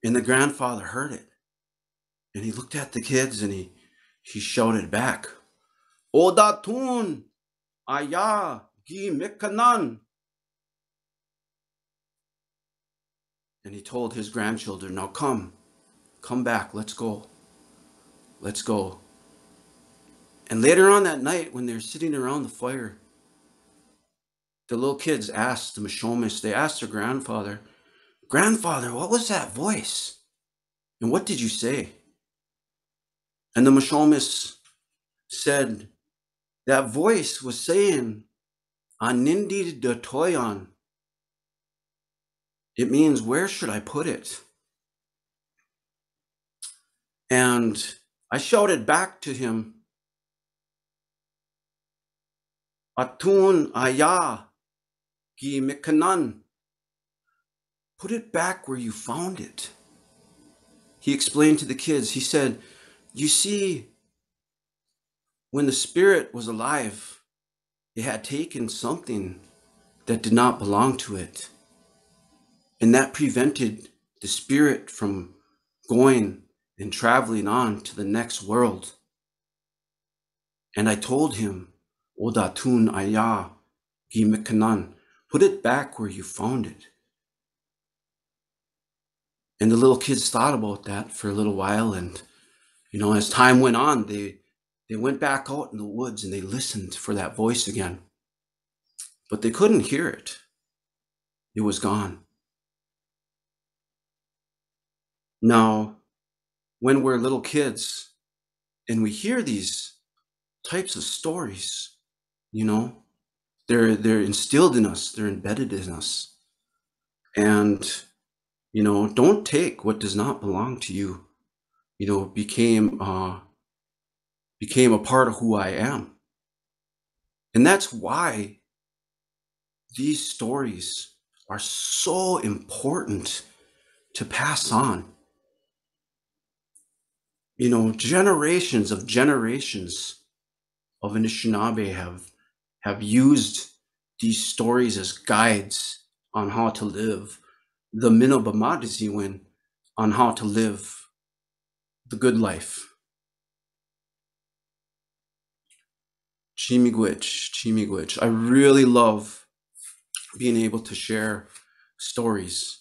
Speaker 4: And the grandfather heard it. And he looked at the kids and he he shouted back, Odatun Aya Gi Mikanan. And he told his grandchildren, Now come, come back, let's go. Let's go. And later on that night, when they're sitting around the fire, the little kids asked the Mishomis, they asked their grandfather, Grandfather, what was that voice? And what did you say? And the Mishomis said, That voice was saying, Anindi de Toyan. It means, Where should I put it? And I shouted back to him, Atun Aya Gi Mikanan. Put it back where you found it. He explained to the kids, he said, You see, when the spirit was alive, it had taken something that did not belong to it. And that prevented the spirit from going and traveling on to the next world. And I told him, Odatun Aya Gimikanan, put it back where you found it. And the little kids thought about that for a little while. And, you know, as time went on, they, they went back out in the woods and they listened for that voice again. But they couldn't hear it, it was gone. Now, when we're little kids and we hear these types of stories, you know, they're they're instilled in us, they're embedded in us. And you know, don't take what does not belong to you. You know, became uh became a part of who I am. And that's why these stories are so important to pass on you know, generations of generations of Anishinaabe have have used these stories as guides on how to live the Minobamadiziwin on how to live the good life. Chimigwich, Chimigwich. I really love being able to share stories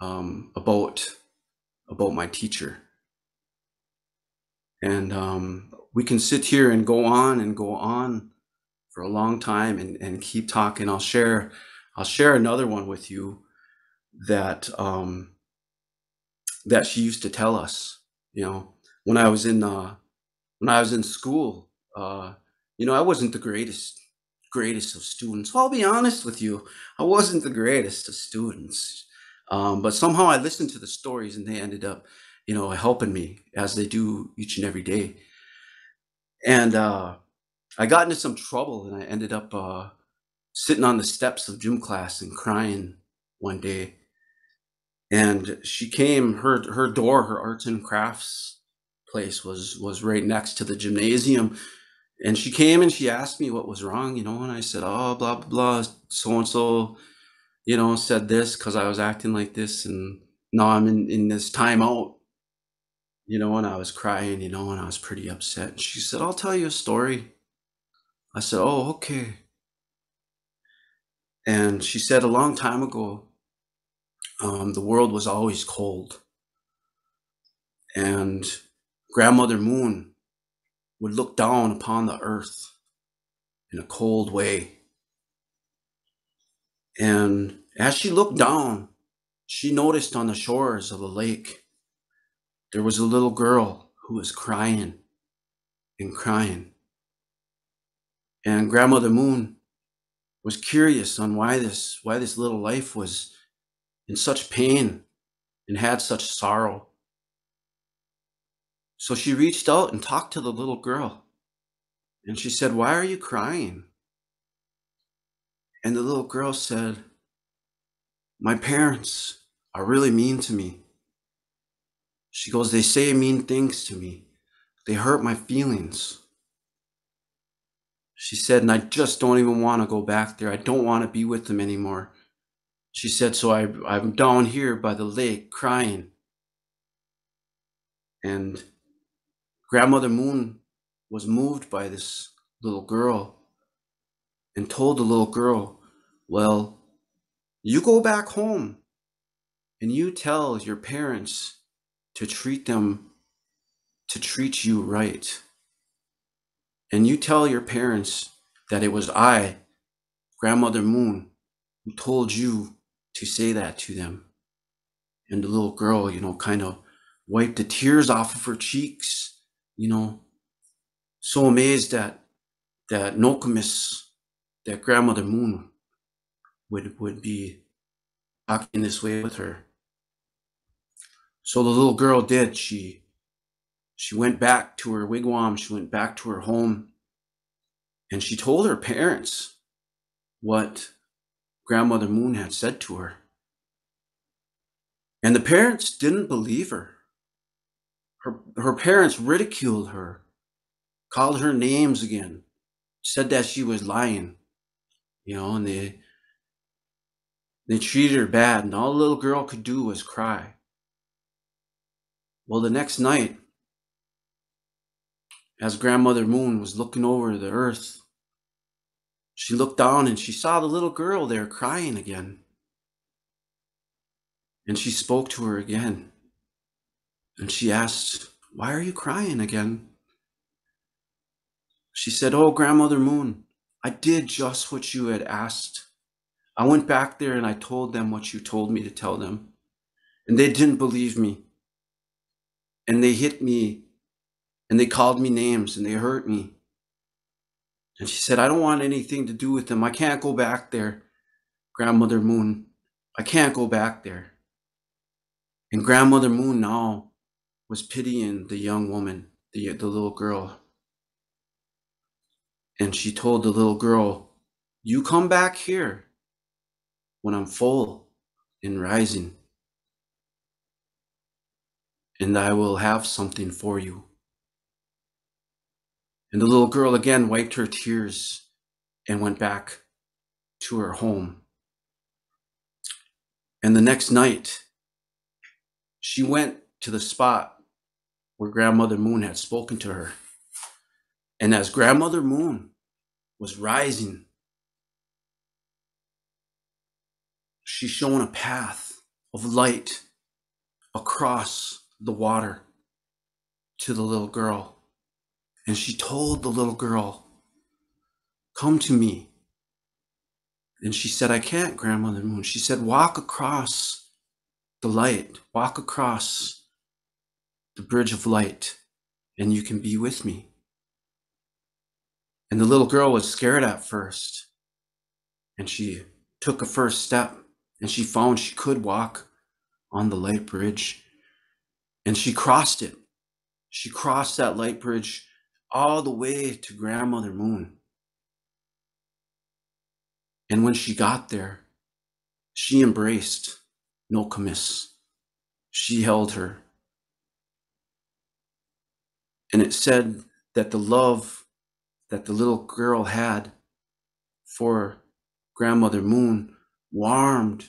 Speaker 4: um, about about my teacher and um, we can sit here and go on and go on for a long time and, and keep talking. I'll share I'll share another one with you that um, that she used to tell us. You know, when I was in uh, when I was in school, uh, you know, I wasn't the greatest greatest of students. I'll be honest with you, I wasn't the greatest of students. Um, but somehow I listened to the stories and they ended up you know, helping me as they do each and every day. And uh, I got into some trouble and I ended up uh, sitting on the steps of gym class and crying one day. And she came, her her door, her arts and crafts place was was right next to the gymnasium. And she came and she asked me what was wrong, you know, and I said, oh, blah, blah, blah, so and so, you know, said this because I was acting like this. And now I'm in, in this timeout you know, and I was crying, you know, and I was pretty upset. And she said, I'll tell you a story. I said, Oh, okay. And she said, A long time ago, um, the world was always cold. And Grandmother Moon would look down upon the earth in a cold way. And as she looked down, she noticed on the shores of the lake there was a little girl who was crying and crying. And Grandmother Moon was curious on why this why this little life was in such pain and had such sorrow. So she reached out and talked to the little girl. And she said, Why are you crying? And the little girl said, My parents are really mean to me. She goes, They say mean things to me, they hurt my feelings. She said, and I just don't even want to go back there. I don't want to be with them anymore. She said, so I, I'm down here by the lake crying. And Grandmother Moon was moved by this little girl and told the little girl, Well, you go back home and you tell your parents to treat them, to treat you right and you tell your parents that it was I, Grandmother Moon, who told you to say that to them. And the little girl, you know, kind of wiped the tears off of her cheeks, you know, so amazed that that Nokomis, that Grandmother Moon would would be talking this way with her. So the little girl did. She she went back to her wigwam, she went back to her home, and she told her parents what Grandmother Moon had said to her. And the parents didn't believe her. Her, her parents ridiculed her, called her names again, said that she was lying, you know, and they they treated her bad, and all the little girl could do was cry. Well, the next night, as Grandmother Moon was looking over the earth, she looked down and she saw the little girl there crying again. And she spoke to her again. And she asked, Why are you crying again? She said, Oh, Grandmother Moon, I did just what you had asked. I went back there and I told them what you told me to tell them. And they didn't believe me. And they hit me and they called me names and they hurt me. And she said, I don't want anything to do with them. I can't go back there, Grandmother Moon. I can't go back there. And Grandmother Moon now was pitying the young woman, the, the little girl. And she told the little girl, You come back here when I'm full and rising, and I will have something for you. And the little girl again wiped her tears and went back to her home. And the next night, she went to the spot where Grandmother Moon had spoken to her. And as Grandmother Moon was rising, she shone a path of light across the water to the little girl. And she told the little girl, Come to me. And she said, I can't, Grandmother Moon. She said, Walk across the light, walk across the bridge of light, and you can be with me. And the little girl was scared at first. And she took a first step and she found she could walk on the light bridge. And she crossed it. She crossed that light bridge all the way to Grandmother Moon. And when she got there, she embraced Nokomis. She held her. And it said that the love that the little girl had for Grandmother Moon warmed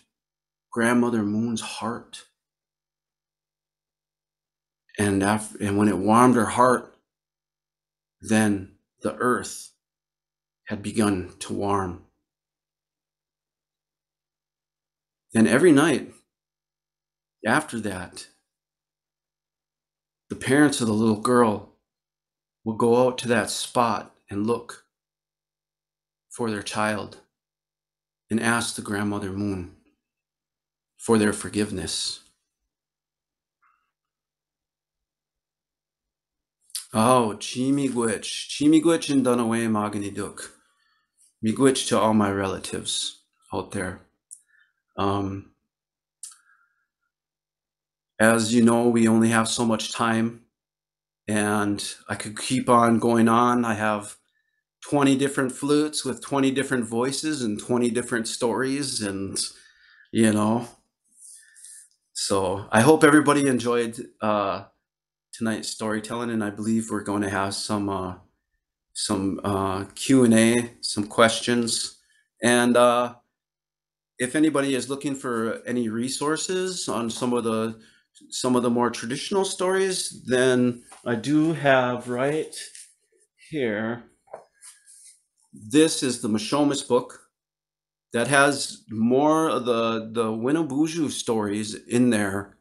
Speaker 4: Grandmother Moon's heart. And, after, and when it warmed her heart, then the earth had begun to warm. Then every night after that, the parents of the little girl would go out to that spot and look for their child and ask the grandmother moon for their forgiveness. Oh, chi miigwech. Chi miigwech and Dunaway Magani Duk. Miigwech to all my relatives out there. Um, as you know, we only have so much time and I could keep on going on. I have 20 different flutes with 20 different voices and 20 different stories, and you know. So I hope everybody enjoyed uh, tonight's storytelling, and I believe we're going to have some uh, some uh, Q and A, some questions, and uh, if anybody is looking for any resources on some of the some of the more traditional stories, then I do have right here. This is the Mishomis book that has more of the the Winobuju stories in there.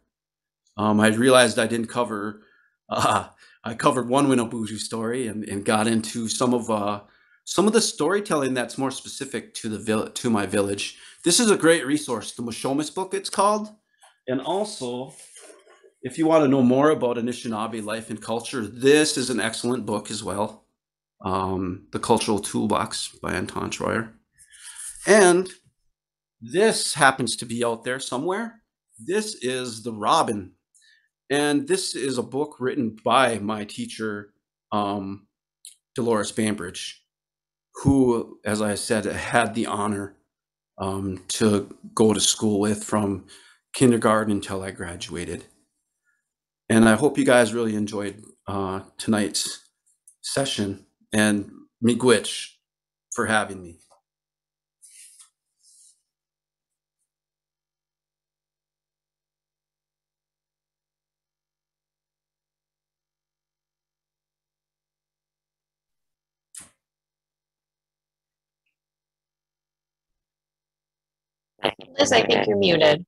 Speaker 4: Um, I realized I didn't cover. Uh, I covered one Winobuju story and, and got into some of uh, some of the storytelling that's more specific to the vill- to my village. This is a great resource. The Mishomis book, it's called, and also if you want to know more about Anishinaabe life and culture, this is an excellent book as well. Um, the Cultural Toolbox by Anton Treuer. And this happens to be out there somewhere. This is The Robin. And this is a book written by my teacher, um, Dolores Bainbridge, who, as I said, had the honor um, to go to school with from kindergarten until I graduated. And I hope you guys really enjoyed uh, tonight's session and Miigwech for having me.
Speaker 3: Liz, I think you're muted.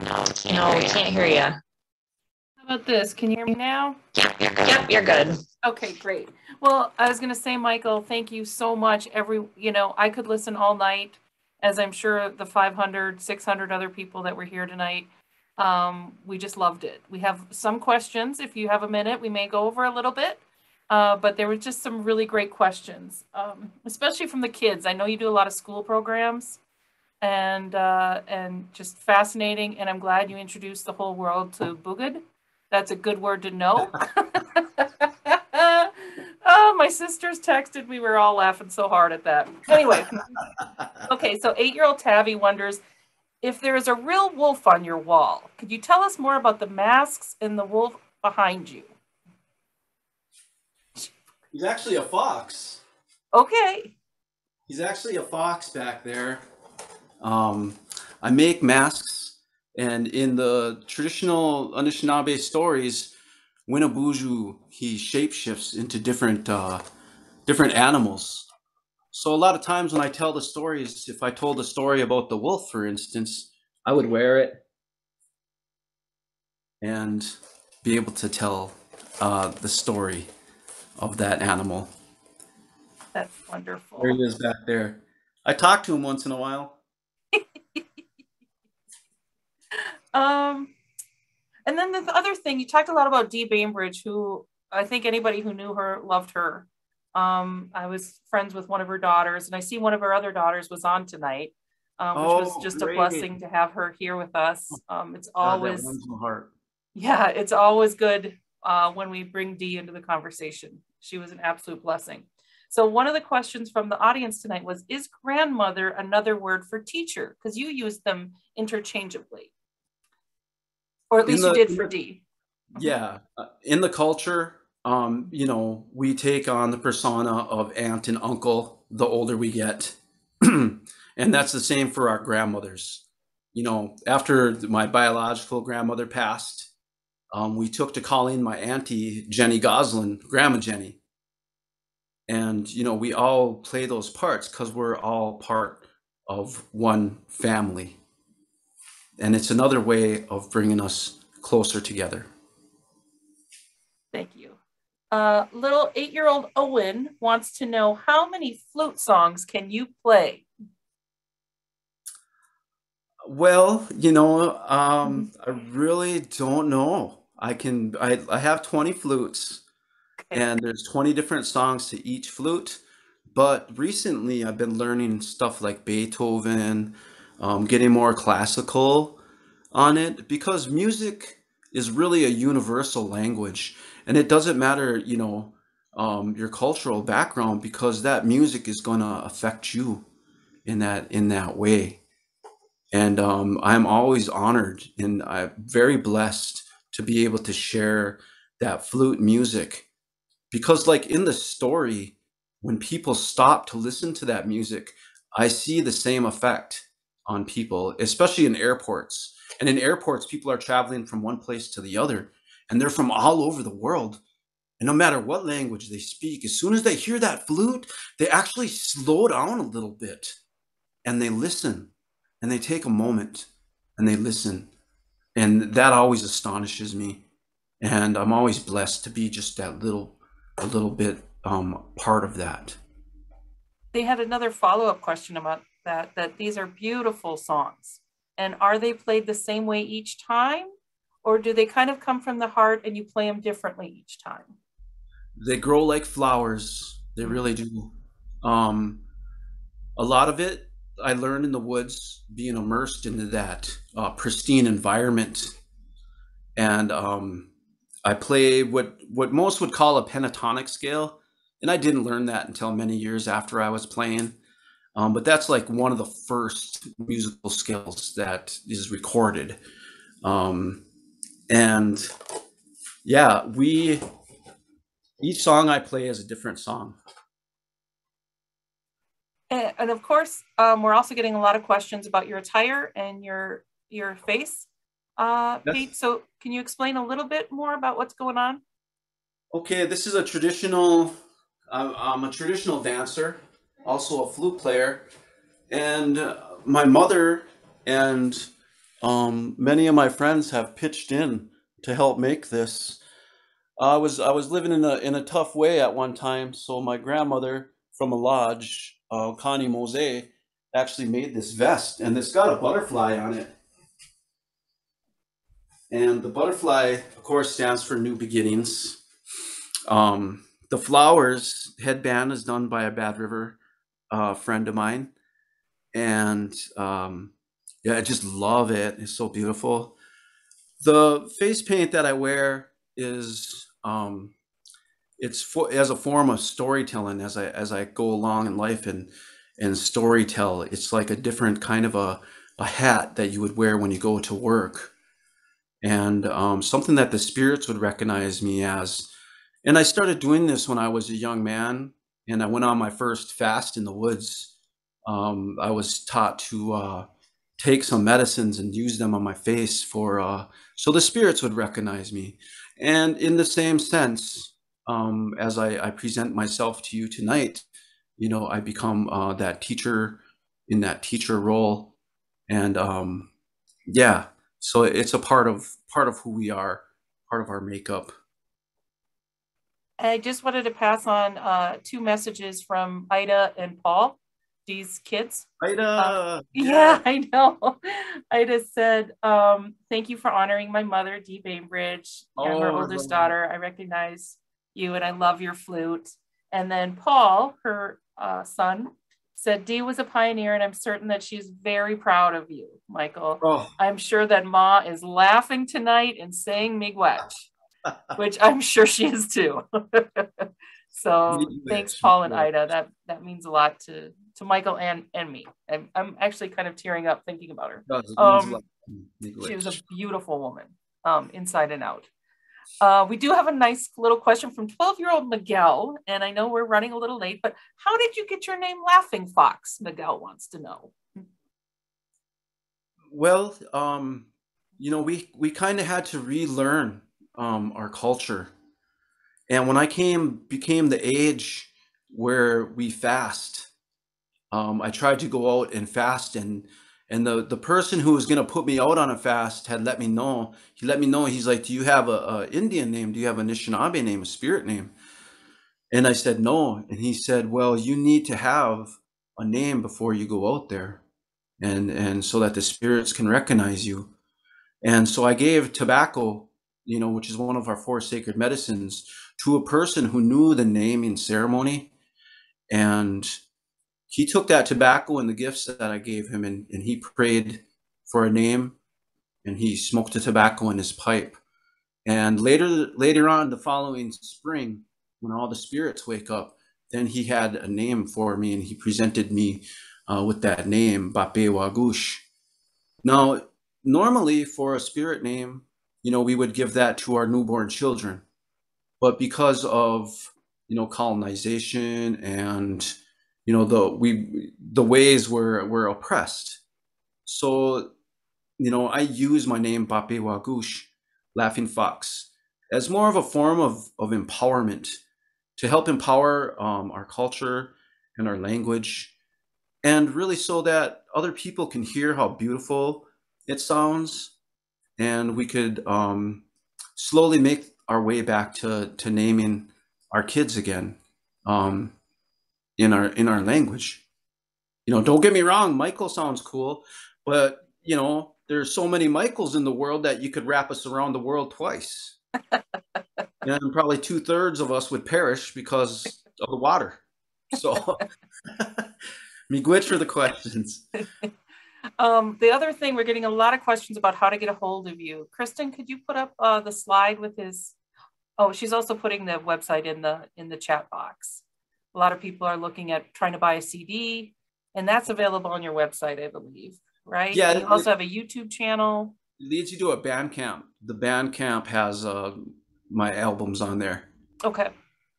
Speaker 3: No, we can't hear you.
Speaker 1: How about this? Can you hear me now?
Speaker 3: Yep, you're good.
Speaker 1: Okay, great. Well, I was going to say, Michael, thank you so much. Every, you know, I could listen all night, as I'm sure the 500, 600 other people that were here tonight. Um, we just loved it. We have some questions. If you have a minute, we may go over a little bit. Uh, but there were just some really great questions, um, especially from the kids. I know you do a lot of school programs and uh, and just fascinating. And I'm glad you introduced the whole world to Bugad. That's a good word to know. oh, my sisters texted. We were all laughing so hard at that. Anyway, okay. So eight-year-old Tavi wonders if there is a real wolf on your wall. Could you tell us more about the masks and the wolf behind you?
Speaker 4: He's actually a fox.
Speaker 1: Okay.
Speaker 4: He's actually a fox back there. Um, I make masks, and in the traditional Anishinaabe stories, Winobuju he shapeshifts into different uh, different animals. So a lot of times when I tell the stories, if I told a story about the wolf, for instance, I would wear it and be able to tell uh, the story of that animal.
Speaker 1: That's wonderful.
Speaker 4: There he is back there. I talk to him once in a while.
Speaker 1: Um, and then the other thing, you talked a lot about Dee Bainbridge, who I think anybody who knew her loved her. Um, I was friends with one of her daughters, and I see one of her other daughters was on tonight, um, which
Speaker 4: Oh,
Speaker 1: was just
Speaker 4: great.
Speaker 1: a blessing to have her here with us. Um, it's always,
Speaker 4: warms my heart.
Speaker 1: yeah, it's always good uh, when we bring Dee into the conversation. She was an absolute blessing. So one of the questions from the audience tonight was, is grandmother another word for teacher? Because you use them interchangeably. Or at least
Speaker 4: the-
Speaker 1: you did for D.
Speaker 4: Yeah, uh, in the culture, um, you know, we take on the persona of aunt and uncle the older we get. and that's the same for our grandmothers. You know, after my biological grandmother passed, um, we took to calling my auntie Jenny Goslin, Grandma Jenny. And, you know, we all play those parts because we're all part of one family. And it's another way of bringing us closer together.
Speaker 1: Thank you. Uh, little eight-year-old Owen wants to know how many flute songs can you play?
Speaker 4: Well, you know, um, I really don't know. I can I I have 20 flutes
Speaker 1: Okay.
Speaker 4: and there's 20 different songs to each flute, but recently I've been learning stuff like Beethoven, um, getting more classical. on it because music is really a universal language and it doesn't matter you know um, your cultural background because that music is going to affect you in that in that way and um, i'm always honored and i'm very blessed to be able to share that flute music. Because like in the story when people stop to listen to that music i see the same effect on people especially in airports. And in airports people are traveling from one place to the other and they're from all over the world. And no matter what language they speak as soon as they hear that flute they actually slow down a little bit and they listen and they take a moment and they listen and that always astonishes me and i'm always blessed to be just that little a little bit um, part of that.
Speaker 1: They had another follow-up question about that, that these are beautiful songs. And are they played the same way each time? Or do they kind of come from the heart and you play them differently each time?
Speaker 4: They grow like flowers. They really do. Um, a lot of it I learned in the woods, being immersed into that uh, pristine environment. And um, I play what what most would call a pentatonic scale, and I didn't learn that until many years after I was playing. Um, but that's like one of the first musical scales that is recorded. Um, and yeah, we each song I play is a different song.
Speaker 1: And, and of course, um, we're also getting a lot of questions about your attire and your your face. Uh,
Speaker 4: Yes.
Speaker 1: Pete, so can you explain a little bit more about what's going on?
Speaker 4: Okay, this is a traditional. I'm, I'm a traditional dancer, also a flute player, and my mother and um, many of my friends have pitched in to help make this. I was I was living in a in a tough way at one time, so my grandmother from a lodge, uh, Connie Mose, actually made this vest, and it's got a butterfly on it. And the butterfly, of course, stands for new beginnings. Um, the flowers headband is done by a Bad River uh, friend of mine, and um, yeah, I just love it. It's so beautiful. The face paint that I wear is um, it's for as a form of storytelling as I as I go along in life and and storytell. It's like a different kind of a a hat that you would wear when you go to work and um, something that the spirits would recognize me as. And I started doing this when I was a young man, and I went on my first fast in the woods. Um, I was taught to uh, take some medicines and use them on my face for uh, so the spirits would recognize me. And in the same sense, um, as I, I present myself to you tonight, you know, I become uh, that teacher in that teacher role, and um, yeah, so it's a part of part of who we are part of our makeup
Speaker 1: I just wanted to pass on uh, two messages from Ida and Paul, these kids.
Speaker 4: Ida,
Speaker 1: Uh, Yeah, I know. Ida said, um, thank you for honoring my mother, Dee Bainbridge. I'm her
Speaker 4: Oh,
Speaker 1: oldest daughter. I recognize you and I love your flute. And then Paul, her uh, son, said Dee was a pioneer and I'm certain that she's very proud of you, Michael.
Speaker 4: oh
Speaker 1: I'm sure that Ma is laughing tonight and saying miigwech, which I'm sure she is too. so thanks, Paul and. Ida. That that means a lot to to Michael and and me. I'm, I'm actually kind of tearing up thinking about her.
Speaker 4: does. It means a
Speaker 1: Um. She was a beautiful woman, um, inside and out. Uh, we do have a nice little question from 12 year old Miguel, and I know we're running a little late, but how did you get your name Laughing Fox? Miguel wants to know.
Speaker 4: well um you know we we kind of had to relearn um our culture and when i came became the age where we fast um i tried to go out and fast and and the the person who was going to put me out on a fast had let me know. He let me know he's like do you have a, a indian name? Do you have a Anishinaabe name a spirit name? And i said no. And he said well you need to have a name before you go out there and and so that the spirits can recognize you. And so i gave tobacco you know which is one of our four sacred medicines to a person who knew the naming ceremony and he took that tobacco and the gifts that i gave him and, and he prayed for a name and he smoked the tobacco in his pipe. And later, later on, the following spring, when all the spirits wake up, then he had a name for me, and he presented me uh, with that name, Bape Wagush. Now, normally for a spirit name, you know, we would give that to our newborn children, but because of you know colonization and you know the we the ways we're we're oppressed, so you know I use my name Bape Wagush, Laughing Fox, as more of a form of of empowerment to help empower um, our culture and our language and really so that other people can hear how beautiful it sounds and we could um, slowly make our way back to, to naming our kids again. Um, in our in our language you know don't get me wrong michael sounds cool but you know there's so many michaels in the world that you could wrap us around the world twice and probably two-thirds of us would perish because of the water so Miigwech for the questions.
Speaker 1: um, the other thing, we're getting a lot of questions about how to get a hold of you. Kristen, could you put up uh, the slide with his? Oh, she's also putting the website in the in the chat box. A lot of people are looking at trying to buy a CD, and that's available on your website, I believe, right?
Speaker 4: Yeah.
Speaker 1: You also have a YouTube channel.
Speaker 4: It leads you to a Bandcamp. The Bandcamp has uh, my albums on there.
Speaker 1: Okay.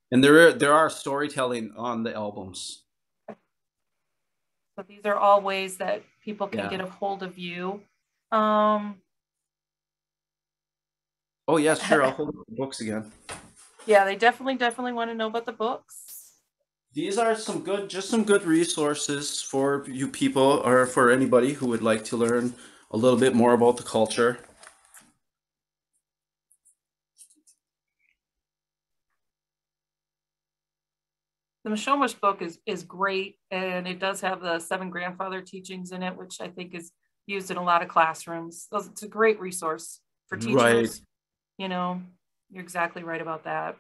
Speaker 4: And there are, there are storytelling on the albums.
Speaker 1: So these are all ways that people can
Speaker 4: Yeah.
Speaker 1: get a hold of you. Um,
Speaker 4: Oh yes, sure. I'll hold up the books again.
Speaker 1: yeah, they definitely, definitely want to know about the books.
Speaker 4: These are some good, just some good resources for you people or for anybody who would like to learn a little bit more about the culture.
Speaker 1: The Mishomis book is is great, and it does have the seven grandfather teachings in it, which I think is used in a lot of classrooms. It's a great resource for teachers.
Speaker 4: Right.
Speaker 1: You know, you're exactly right about that.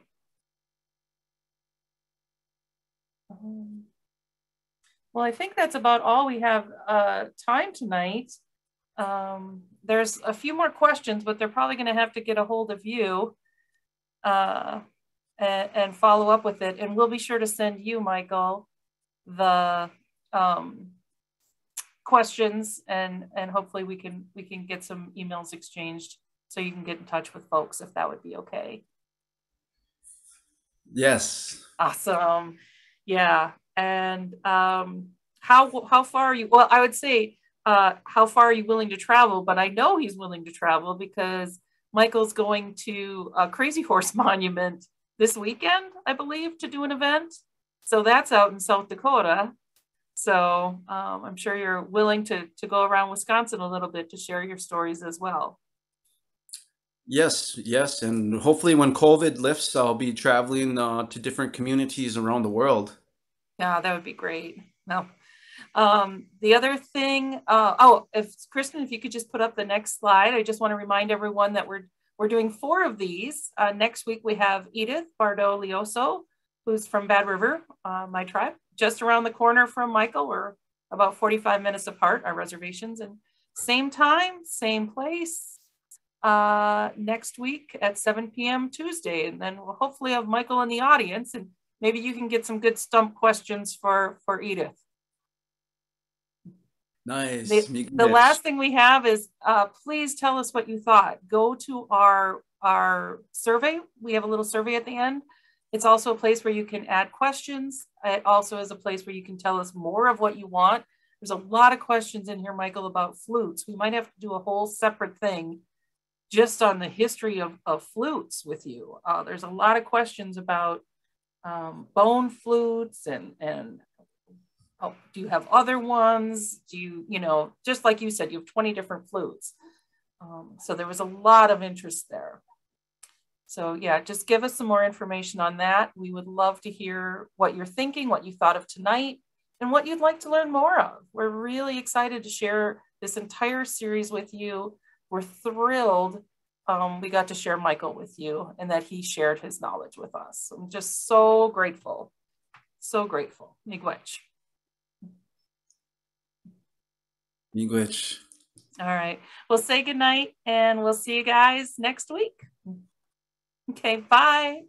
Speaker 1: Um, Well, I think that's about all we have uh, time tonight. Um, there's a few more questions, but they're probably going to have to get a hold of you. Uh, and, and follow up with it. And we'll be sure to send you, Michael, the um, questions and and hopefully we can we can get some emails exchanged so you can get in touch with folks if that would be okay.
Speaker 4: Yes.
Speaker 1: Awesome. Yeah. And um, how how far are you? Well, I would say uh, how far are you willing to travel? But I know he's willing to travel because Michael's going to a Crazy Horse Monument this weekend, I believe, to do an event. So that's out in South Dakota. So um, I'm sure you're willing to to go around Wisconsin a little bit to share your stories as well.
Speaker 4: Yes, yes, and hopefully when COVID lifts, I'll be traveling uh, to different communities around the world.
Speaker 1: Yeah, that would be great. No. Um, the other thing, uh, oh, if Kristen, if you could just put up the next slide, I just want to remind everyone that we're we're doing four of these. Uh, next week we have Edith Bardot Leoso, who's from Bad River, uh, my tribe, just around the corner from Michael. We're about 45 minutes apart, our reservations, and same time, same place. Uh, next week at 7 p.m. Tuesday, and then we'll hopefully have Michael in the audience, and maybe you can get some good stump questions for for Edith.
Speaker 4: Nice.
Speaker 1: The, the last thing we have is uh, please tell us what you thought. Go to our our survey. We have a little survey at the end. It's also a place where you can add questions. It also is a place where you can tell us more of what you want. There's a lot of questions in here, Michael, about flutes. We might have to do a whole separate thing just on the history of, of flutes with you. Uh, there's a lot of questions about um, bone flutes and, and oh, do you have other ones? Do you, you know, just like you said, you have 20 different flutes. Um, so there was a lot of interest there. So yeah, just give us some more information on that. We would love to hear what you're thinking, what you thought of tonight, and what you'd like to learn more of. We're really excited to share this entire series with you. We're thrilled um, we got to share Michael with you and that he shared his knowledge with us. I'm just so grateful, so grateful. Miigwech.
Speaker 4: Miigwech.
Speaker 1: All right. We'll say goodnight and we'll see you guys next week. Okay, bye.